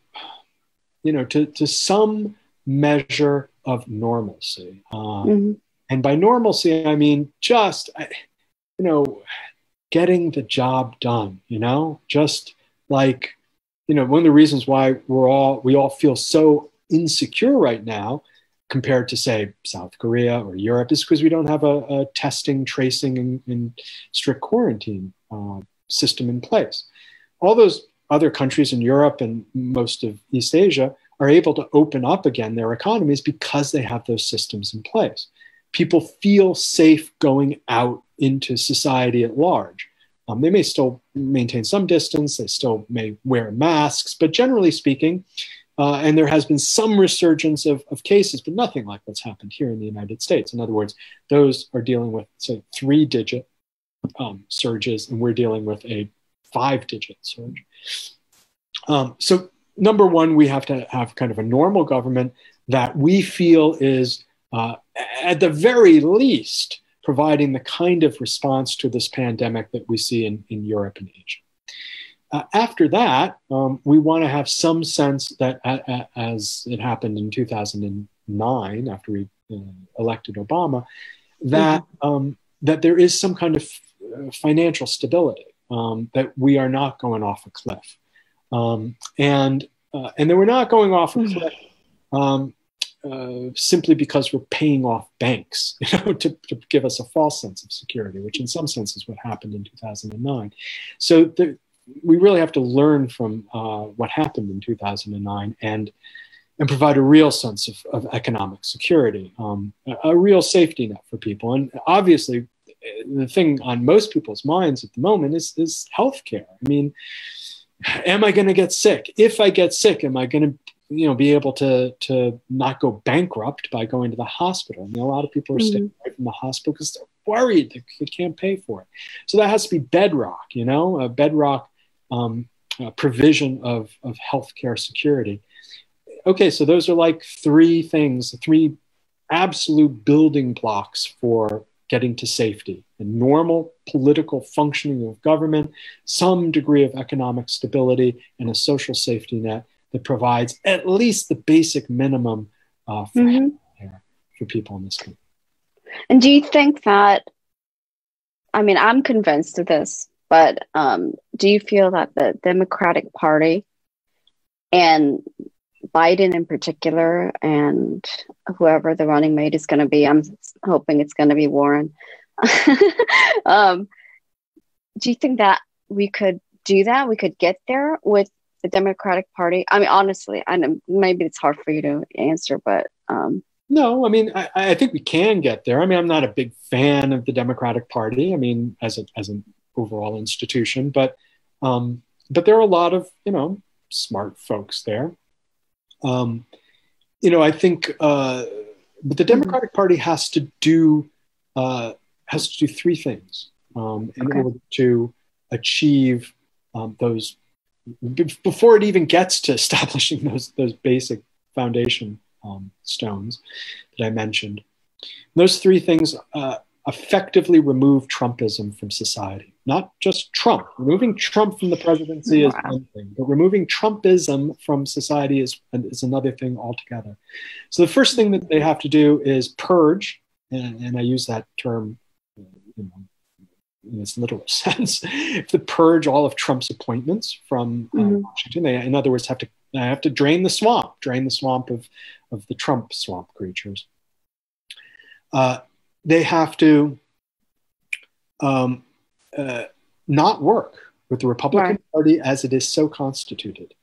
you know to to some measure of normalcy. Uh, mm-hmm. And by normalcy, I mean just you know getting the job done. You know, just like you know one of the reasons why we're all we all feel so insecure right now compared to say South Korea or Europe is because we don't have a, a testing, tracing, and, and strict quarantine uh, system in place. All those other countries in Europe and most of East Asia are able to open up again their economies because they have those systems in place. People feel safe going out into society at large. Um, they may still maintain some distance, they still may wear masks, but generally speaking, uh, and there has been some resurgence of, of cases, but nothing like what's happened here in the United States. In other words, those are dealing with, say, three digit um, surges, and we're dealing with a five digit surge. Um, so, number one, we have to have kind of a normal government that we feel is, uh, at the very least, providing the kind of response to this pandemic that we see in, in Europe and Asia. Uh, after that, um, we want to have some sense that, as it happened in 2009, after we uh, elected Obama, that mm-hmm. um, that there is some kind of uh, financial stability, um, that we are not going off a cliff, um, and uh, and that we're not going off a mm-hmm. cliff. Um, uh, simply because we're paying off banks, you know, to, to, give us a false sense of security, which in some sense is what happened in 2009. So the, we really have to learn from uh, what happened in 2009 and and provide a real sense of, of economic security, um, a, a, real safety net for people. And obviously, the thing on most people's minds at the moment is, is healthcare. I mean, am I going to get sick? If I get sick, am I going to you know be able to to not go bankrupt by going to the hospital? I mean, a lot of people are mm-hmm. staying away from the hospital because they're worried they can't pay for it. So that has to be bedrock, you know, a bedrock um, uh, provision of, of healthcare security. Okay, so those are like three things, three absolute building blocks for getting to safety a normal political functioning of government, some degree of economic stability, and a social safety net that provides at least the basic minimum uh, for, mm-hmm. for people in this country. And do you think that? I mean, I'm convinced of this but um, do you feel that the Democratic Party and Biden in particular, and whoever the running mate is going to be, I'm hoping it's going to be Warren. um, do you think that we could do that? We could get there with the Democratic Party? I mean, honestly, I know maybe it's hard for you to answer, but um, no, I mean, I, I, think we can get there. I mean, I'm not a big fan of the Democratic Party. I mean, as a as an overall institution. But um, but there are a lot of you know smart folks there. Um, you know, I think, uh, but the Democratic mm-hmm. Party has to do uh, has to do three things um, in okay. order to achieve um, those before it even gets to establishing those those basic foundation um, stones that I mentioned. Those three things uh, effectively remove Trumpism from society. Not just Trump. Removing Trump from the presidency wow. is one thing, but removing Trumpism from society is, is another thing altogether. So the first thing that they have to do is purge, and, and I use that term you know, in its literal sense, to purge all of Trump's appointments from uh, mm-hmm. Washington. They, in other words, have to I have to drain the swamp, drain the swamp of, of the Trump swamp creatures. Uh, they have to um, uh, not work. with the Republican right. Party as it is so constituted.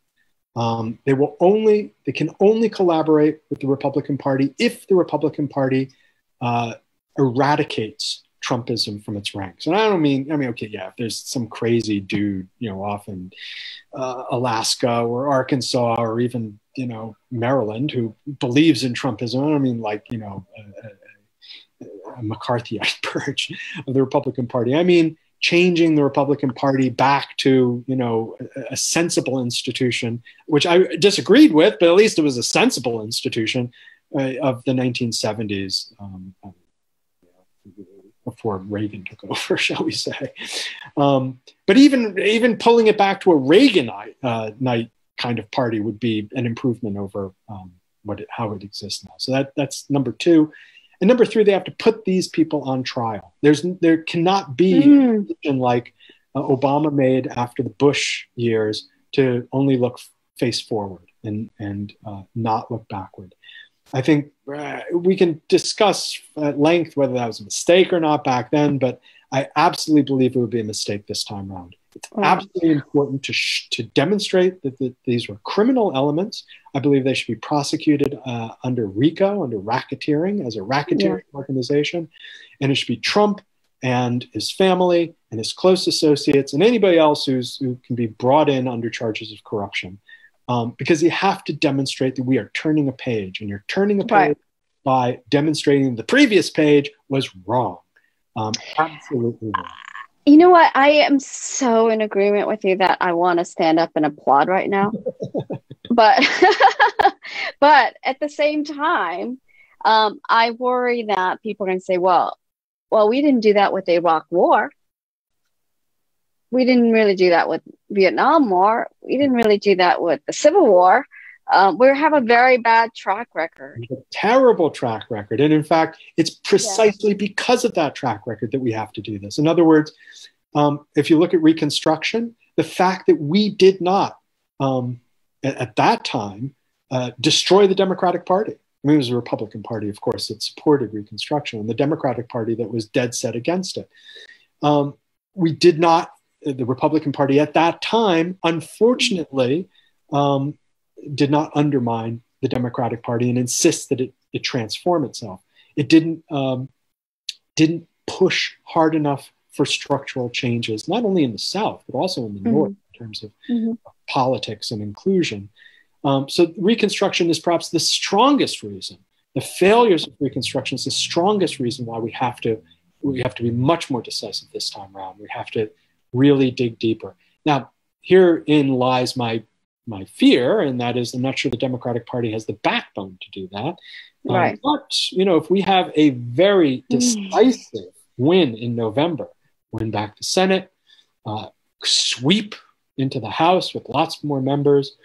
Um, they will only they can only collaborate with the Republican Party if the Republican Party uh, eradicates Trumpism from its ranks. And I don't mean I mean okay yeah if there's some crazy dude you know off in uh, Alaska or Arkansas or even you know Maryland who believes in Trumpism. I don't mean like you know a, McCarthyite purge of the Republican Party. I mean changing the Republican Party back to, you know, a, a, sensible institution, which I disagreed with, but at least it was a sensible institution uh, of the 1970s um, before Reagan took over, shall we say? Um, but even even pulling it back to a Reaganite uh, night kind of party would be an improvement over um, what it, how it exists now. So that that's number two. And number three, they have to put these people on trial. There's there cannot be mm. like uh, Obama made after the Bush years to only look face forward and and uh, not look backward. I think uh, we can discuss at length whether that was a mistake or not back then, but I absolutely believe it would be a mistake this time around. It's absolutely important to, sh- to demonstrate that, that these were criminal elements. I believe they should be prosecuted uh, under RICO, under racketeering, as a racketeering yeah. organization. And it should be Trump and his family and his close associates and anybody else who's, who can be brought in under charges of corruption. Um, because you have to demonstrate that we are turning a page, and you're turning a page right. by demonstrating the previous page was wrong. Um, absolutely wrong. You know what? I am so in agreement with you that I want to stand up and applaud right now. but but at the same time, um, I worry that people are going to say, "Well, well, we didn't do that with the Iraq War. We didn't really do that with Vietnam War. We didn't really do that with the Civil War." Um, we have a very bad track record. A terrible track record. And in fact, it's precisely yeah. because of that track record that we have to do this. In other words, um, if you look at Reconstruction, the fact that we did not, um, at, at, that time, uh, destroy the Democratic Party. I mean, it was a Republican Party, of course, that supported Reconstruction, and the Democratic Party that was dead set against it. Um, we did not, the Republican Party at that time, unfortunately, um, did not undermine the Democratic Party and insist that it, it transform itself. It didn't um, didn't push hard enough for structural changes, not only in the South but also in the mm-hmm. North in terms of mm-hmm. politics and inclusion. Um, so Reconstruction is perhaps the strongest reason. The failures of Reconstruction is the strongest reason why we have to we have to be much more decisive this time around. We have to really dig deeper. Now, herein lies my my fear, and that is I'm not sure the Democratic Party has the backbone to do that. Um, right. but you know, if we have a very decisive win in November, win back the Senate, uh, sweep into the House with lots more members,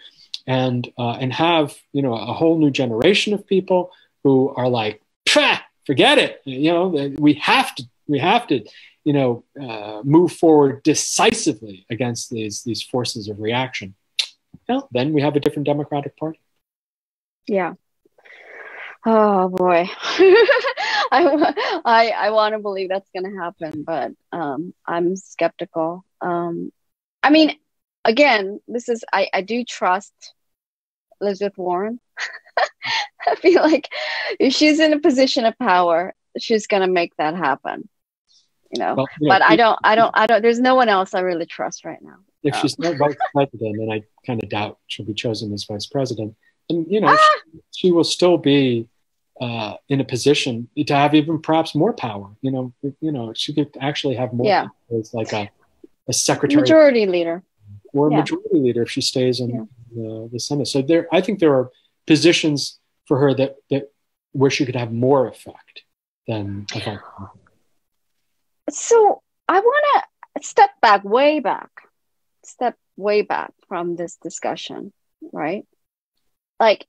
and uh, and have you know a whole new generation of people who are like, forget it. You know, we have to we have to you know uh, move forward decisively against these these forces of reaction well, then we have a different Democratic Party. Yeah. Oh boy, I, I I want to believe that's going to happen, but um, I'm skeptical. Um, I mean, again, this is I I do trust Elizabeth Warren. I feel like if she's in a position of power, she's going to make that happen. You know, well, yeah, but I don't, I don't, I don't. There's no one else I really trust right now if she's not vice president, and I kind of doubt she'll be chosen as vice president, and you know, ah! she, she, will still be uh, in a position to have even perhaps more power. You know, you know, she could actually have more yeah. as like a, a secretary, majority leader, or a yeah. majority leader if she stays in yeah. the, the Senate. So there, I think there are positions for her that that where she could have more effect than. So I want to step back, way back step way back from this discussion, right? Like,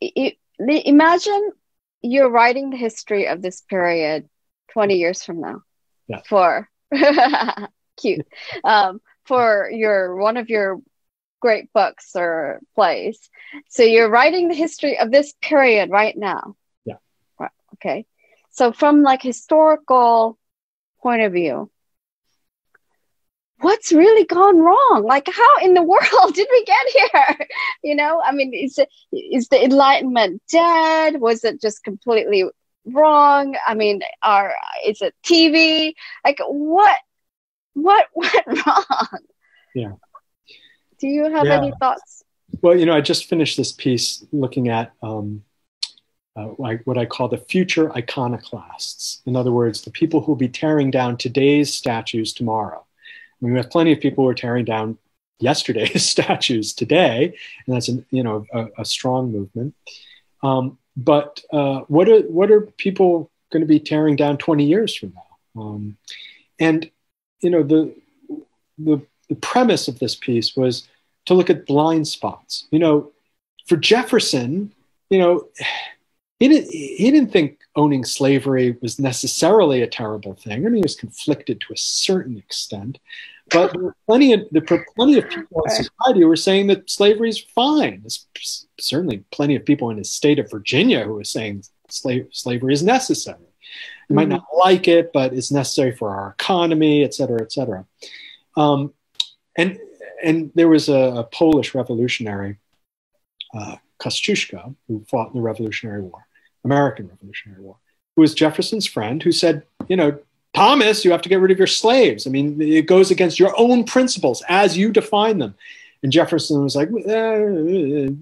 it, imagine you're writing the history of this period 20 years from now yeah. for cute um, for your one of your great books or plays so you're writing the history of this period right now yeah right. okay so from like historical point of view what's really gone wrong? Like, how in the world did we get here? You know, I mean, is is the Enlightenment dead? Was it just completely wrong? I mean, are is it TV? Like, what what went wrong? Yeah. Do you have yeah. any thoughts? Well, you know, I just finished this piece looking at um, uh, like what I call the future iconoclasts. In other words, the people who will be tearing down today's statues tomorrow. We have plenty of people who are tearing down yesterday's statues today, and that's an, you know a, a strong movement. Um, but uh, what are what are people going to be tearing down 20 years from now? Um, and you know the, the the premise of this piece was to look at blind spots. You know, for Jefferson, you know, he didn't he didn't think owning slavery was necessarily a terrible thing. I mean, he was conflicted to a certain extent, but there were plenty of there were plenty of people in society who were saying that slavery is fine. There's certainly plenty of people in the state of Virginia who were saying slave, slavery is necessary. You might not mm-hmm. like it, but it's necessary for our economy, et cetera, et cetera. Um, and and there was a, a Polish revolutionary, uh, Kosciuszko, who fought in the Revolutionary War, American Revolutionary War, who was Jefferson's friend, who said, you know, Thomas, you have to get rid of your slaves. I mean, it goes against your own principles as you define them. And Jefferson was like, you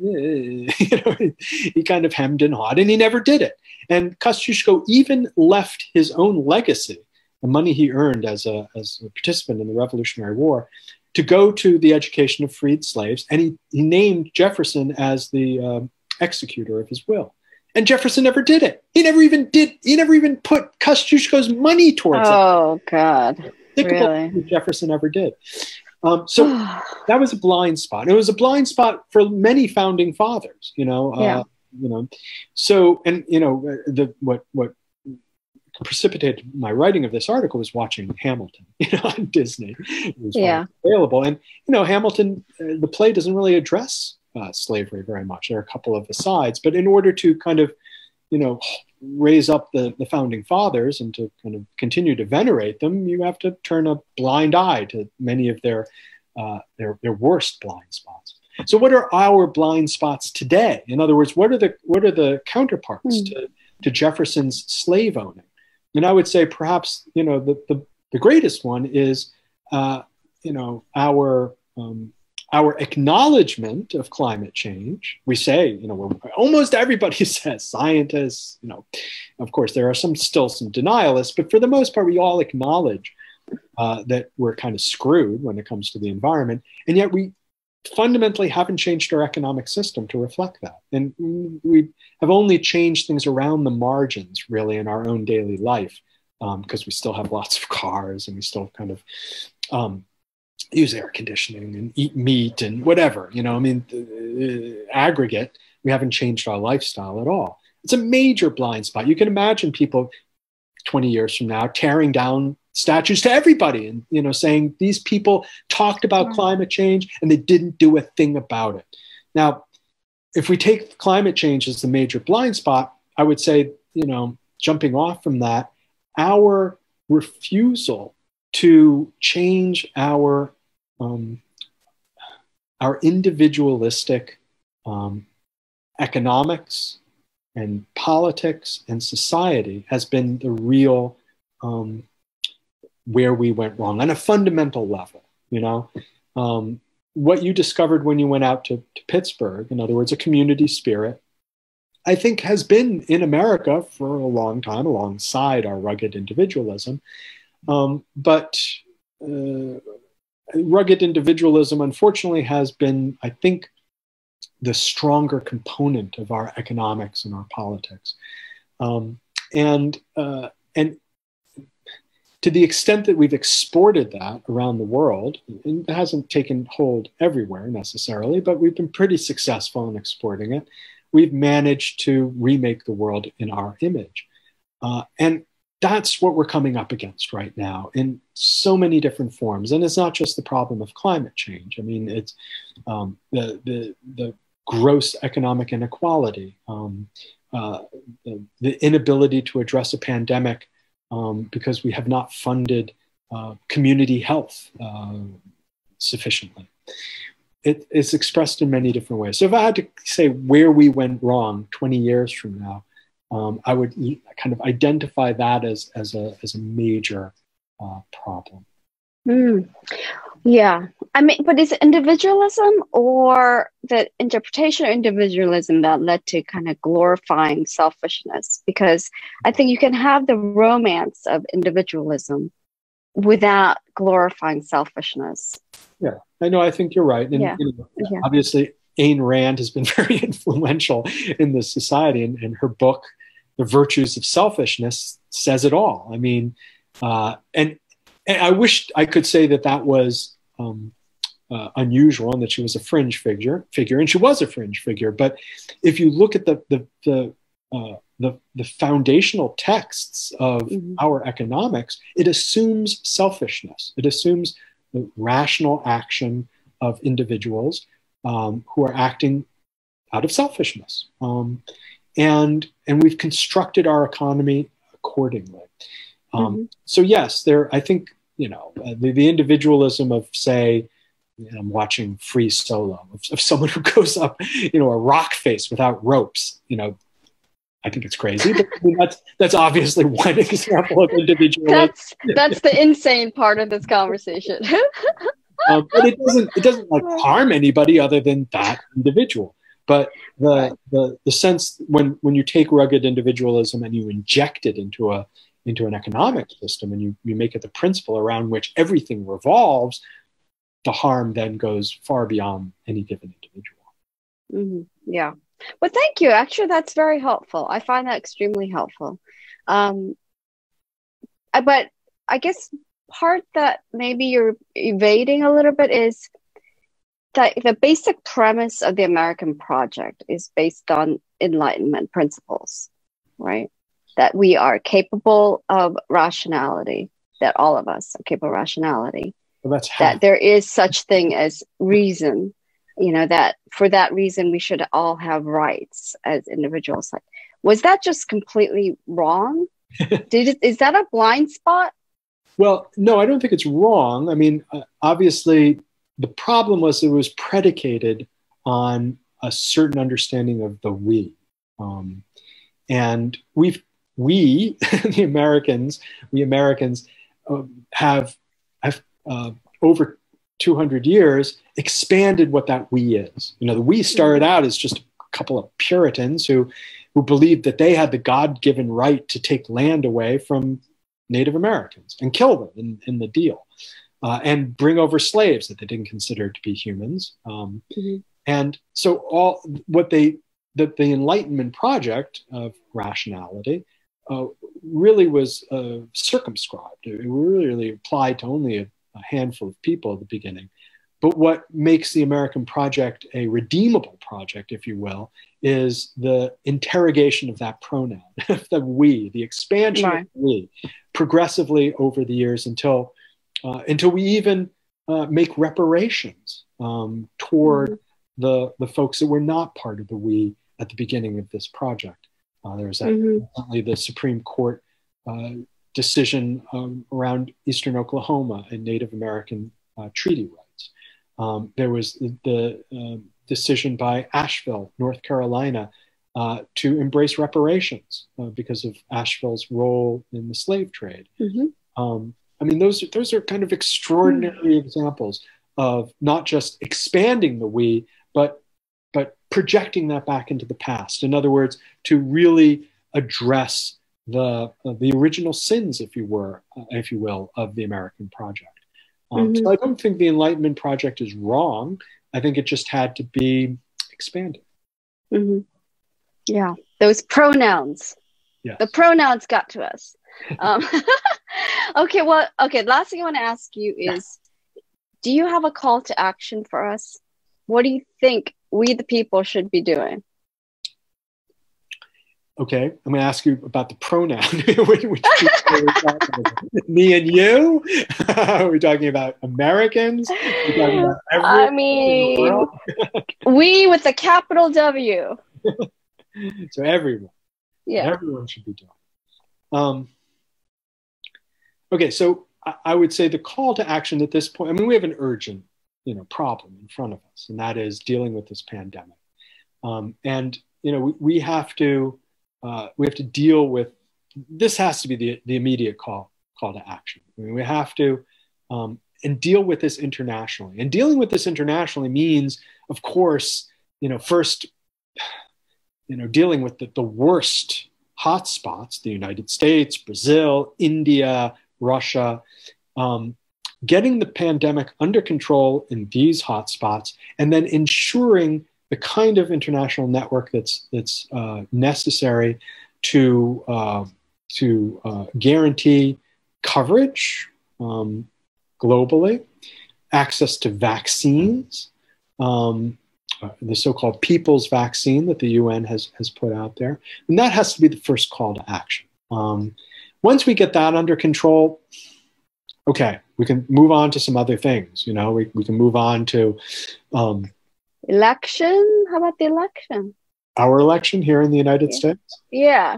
know, he kind of hemmed and hawed, and he never did it. And Kosciuszko even left his own legacy, the money he earned as a, as a participant in the Revolutionary War, to go to the education of freed slaves. And he, he named Jefferson as the uh, executor of his will. And Jefferson never did it. He never even did. He never even put Kosciuszko's money towards oh, it. Oh God! Really? Jefferson ever did. Um, so that was a blind spot. It was a blind spot for many founding fathers. You know. Uh, yeah. You know. So and you know the what what precipitated my writing of this article was watching Hamilton, you know, on Disney. It was yeah. available, and you know, Hamilton. Uh, the play doesn't really address uh, slavery very much. There are a couple of asides, but in order to kind of, you know, raise up the, the founding fathers and to kind of continue to venerate them, you have to turn a blind eye to many of their uh, their their worst blind spots. So, what are our blind spots today? In other words, what are the what are the counterparts mm. to, to Jefferson's slave owning? And I would say perhaps you know the the, the greatest one is uh, you know our um, our acknowledgement of climate change, we say, you know, almost everybody says, scientists, you know, of course, there are some still some denialists, but for the most part, we all acknowledge uh, that we're kind of screwed when it comes to the environment. And yet we fundamentally haven't changed our economic system to reflect that. And we have only changed things around the margins, really, in our own daily life, because um, we still have lots of cars and we still kind of um, use air conditioning and eat meat and whatever. You know, I mean, uh, aggregate, we haven't changed our lifestyle at all. It's a major blind spot. You can imagine people 20 years from now tearing down statues to everybody and you know saying these people talked about climate change and they didn't do a thing about it. Now, if we take climate change as the major blind spot, I would say, you know, jumping off from that, our refusal to change our um, our individualistic um, economics and politics and society has been the real um, where we went wrong on a fundamental level. You know, um, what you discovered when you went out to, to Pittsburgh, in other words, a community spirit, I think has been in America for a long time alongside our rugged individualism. Um, but uh, rugged individualism, unfortunately, has been, I think, the stronger component of our economics and our politics. Um, and, uh, and to the extent that we've exported that around the world, it hasn't taken hold everywhere necessarily, but we've been pretty successful in exporting it. We've managed to remake the world in our image. Uh, and that's what we're coming up against right now in so many different forms. And it's not just the problem of climate change. I mean, it's um, the, the, the gross economic inequality, um, uh, the, the, inability to address a pandemic um, because we have not funded uh, community health uh, sufficiently. It, it's expressed in many different ways. So if I had to say where we went wrong 20 years from now, um, I would kind of identify that as, as, a, as a major uh, problem. Mm. Yeah. I mean, but is it individualism or the interpretation of individualism that led to kind of glorifying selfishness? Because I think you can have the romance of individualism without glorifying selfishness. Yeah, I know. I think you're right. And yeah. You know, yeah. obviously, Ayn Rand has been very influential in this society, and, and her book, The Virtues of Selfishness, says it all. I mean, uh, and, and I wish I could say that that was um, uh, unusual and that she was a fringe figure, figure, and she was a fringe figure. But if you look at the the the uh, the, the foundational texts of mm-hmm. our economics, it assumes selfishness. It assumes the rational action of individuals um, who are acting out of selfishness. Um, and, and we've constructed our economy accordingly. Um, mm-hmm. So, yes, there, I think, you know, uh, the, the individualism of, say, I'm watching Free Solo of, of, someone who goes up, you know, a rock face without ropes. You know, I think it's crazy, but I mean, that's that's obviously one example of individualism. That's that's the insane part of this conversation. um, but it doesn't it doesn't like harm anybody other than that individual. But the the the sense when when you take rugged individualism and you inject it into a into an economic system and you, you make it the principle around which everything revolves, the harm then goes far beyond any given individual. Mm-hmm. Yeah. Well, thank you. Actually, that's very helpful. I find that extremely helpful. Um, but I guess part that maybe you're evading a little bit is that the basic premise of the American project is based on Enlightenment principles, right? That we are capable of rationality, that all of us are capable of rationality. Well, that there is such thing as reason you know that for that reason we should all have rights as individuals. Like was that just completely wrong? Did it, is that a blind spot? Well no i don't think it's wrong. I mean uh, obviously the problem was it was predicated on a certain understanding of the we um, and we've we the americans we americans uh, have have uh, over 200 years expanded what that we is. You know, the we started mm-hmm. out as just a couple of Puritans who, who believed that they had the God given right to take land away from Native Americans and kill them in, in the deal uh, and bring over slaves that they didn't consider to be humans. Um, mm-hmm. And so, all what they, the, the Enlightenment project of rationality uh, really was uh, circumscribed. It really applied to only a, a handful of people at the beginning. But what makes the American project a redeemable project, if you will, is the interrogation of that pronoun, the we, the expansion right. of we, progressively over the years until uh, until we even uh, make reparations um, toward mm-hmm. the the folks that were not part of the we at the beginning of this project. Uh, there was that, mm-hmm. the Supreme Court uh, decision um, around Eastern Oklahoma and Native American uh, treaty rights. Um, there was the, the uh, decision by Asheville, North Carolina, uh, to embrace reparations uh, because of Asheville's role in the slave trade. Mm-hmm. Um, I mean, those those are kind of extraordinary mm-hmm. examples of not just expanding the we, but but projecting that back into the past. In other words, to really address the uh, the original sins, if you were, uh, if you will, of the American project. Um, mm-hmm. So I don't think the Enlightenment project is wrong. I think it just had to be expanded. Mm-hmm. Yeah, those pronouns. Yes. The pronouns got to us. Um, okay, well, okay. Last thing I want to ask you is, yeah. do you have a call to action for us? What do you think we, the people, should be doing? Okay, I'm going to ask you about the pronoun. Me and you? Are we talking about Americans? About I mean, we with the capital W. so everyone. Yeah. Everyone should be doing. Um, okay, so I, I would say the call to action at this point. I mean, we have an urgent, you know, problem in front of us, and that is dealing with this pandemic. Um, and you know, we, we have to uh, we have to deal with this. Has to be the the immediate call call to action. I mean, we have to um, and deal with this internationally. And dealing with this internationally means, of course, you know, first, you know, dealing with the, the worst hotspots, the United States, Brazil, India, Russia, um, getting the pandemic under control in these hotspots, and then ensuring the kind of international network that's that's uh, necessary to uh, to uh, guarantee coverage um, globally, access to vaccines, um, uh, the so-called people's vaccine that the UN has has put out there, and that has to be the first call to action. Um, once we get that under control, okay, we can move on to some other things. You know, we, we can move on to um, election. How about the election? Our election here in the United yeah. States. Yeah.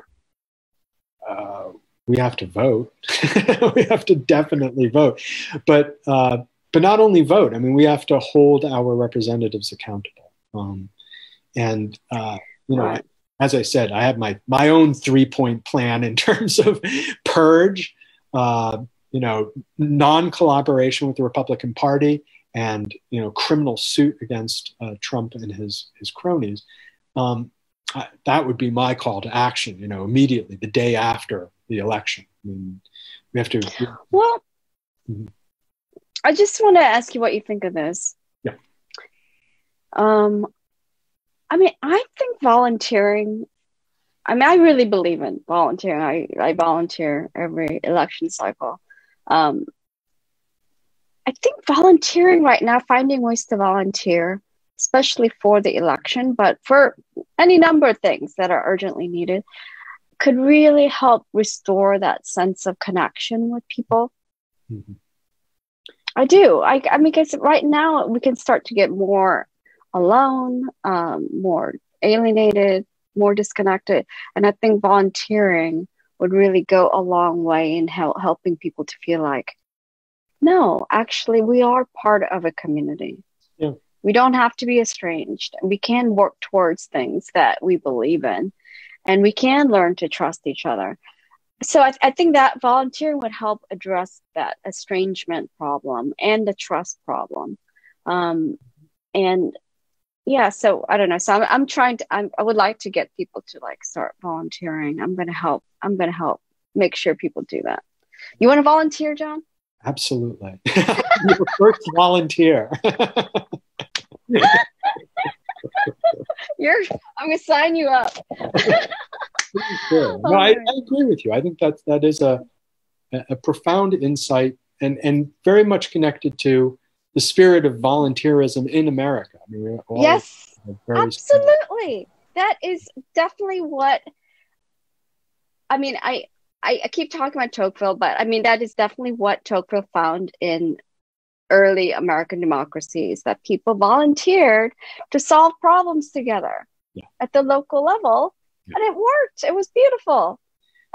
Uh, we have to vote. we have to definitely vote, but uh, but not only vote. I mean, we have to hold our representatives accountable. Um, and uh, you know, right. As I said, I have my my own three point plan in terms of purge. Uh, you know, non collaboration with the Republican Party, and you know, criminal suit against uh, Trump and his his cronies. Um, that would be my call to action. You know, immediately the day after the election. I mean, we have to. Well, mm-hmm. I just want to ask you what you think of this. Yeah. Um, I mean, I think volunteering. I mean, I really believe in volunteering. I, I volunteer every election cycle. Um, I think volunteering right now, finding ways to volunteer, especially for the election, but for any number of things that are urgently needed, could really help restore that sense of connection with people. Mm-hmm. I do. I, I mean, because right now we can start to get more alone, um, more alienated, more disconnected. And I think volunteering would really go a long way in help, helping people to feel like, no, actually, we are part of a community. Yeah. We don't have to be estranged. We can work towards things that we believe in and we can learn to trust each other so I, I, think that volunteering would help address that estrangement problem and the trust problem um, and yeah so i don't know so i'm, I'm trying to I'm, i would like to get people to like start volunteering i'm going to help i'm going to help make sure people do that you want to volunteer john absolutely you're first volunteer You're. I'm gonna sign you up. sure. No, I, I, agree with you. I think that that is a a profound insight and and very much connected to the spirit of volunteerism in America. I mean, yes, absolutely. That is definitely what. I mean, I, I I keep talking about Tocqueville, but I mean that is definitely what Tocqueville found in early American democracies that people volunteered to solve problems together yeah. at the local level. Yeah. And it worked. It was beautiful.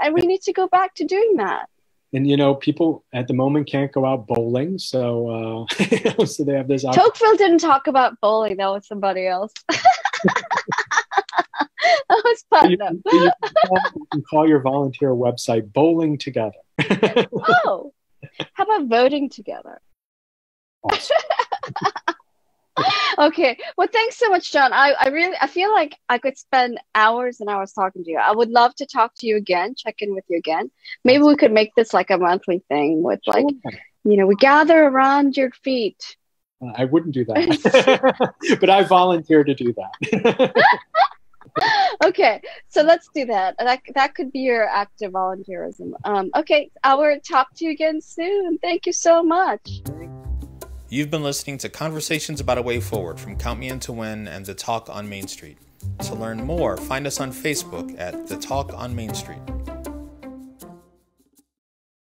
And we need to go back to doing that. And you know, people at the moment can't go out bowling, so uh, so they have this. Tocqueville didn't talk about bowling; that was somebody else. that was. You, you, you, can call, you can call your volunteer website "Bowling Together." oh, how about voting together? Awesome. Okay. Well, thanks so much, John. I, I really I feel like I could spend hours and hours talking to you. I would love to talk to you again, check in with you again. Maybe we could make this like a monthly thing with like, sure. you know, we gather around your feet. Uh, I wouldn't do that, but I volunteer to do that. okay, so let's do that. That that could be your active volunteerism. Um, okay, I will talk to you again soon. Thank you so much. You've been listening to Conversations About a Way Forward from Count Me In to Win and The Talk on Main Street. To learn more, find us on Facebook at The Talk on Main Street.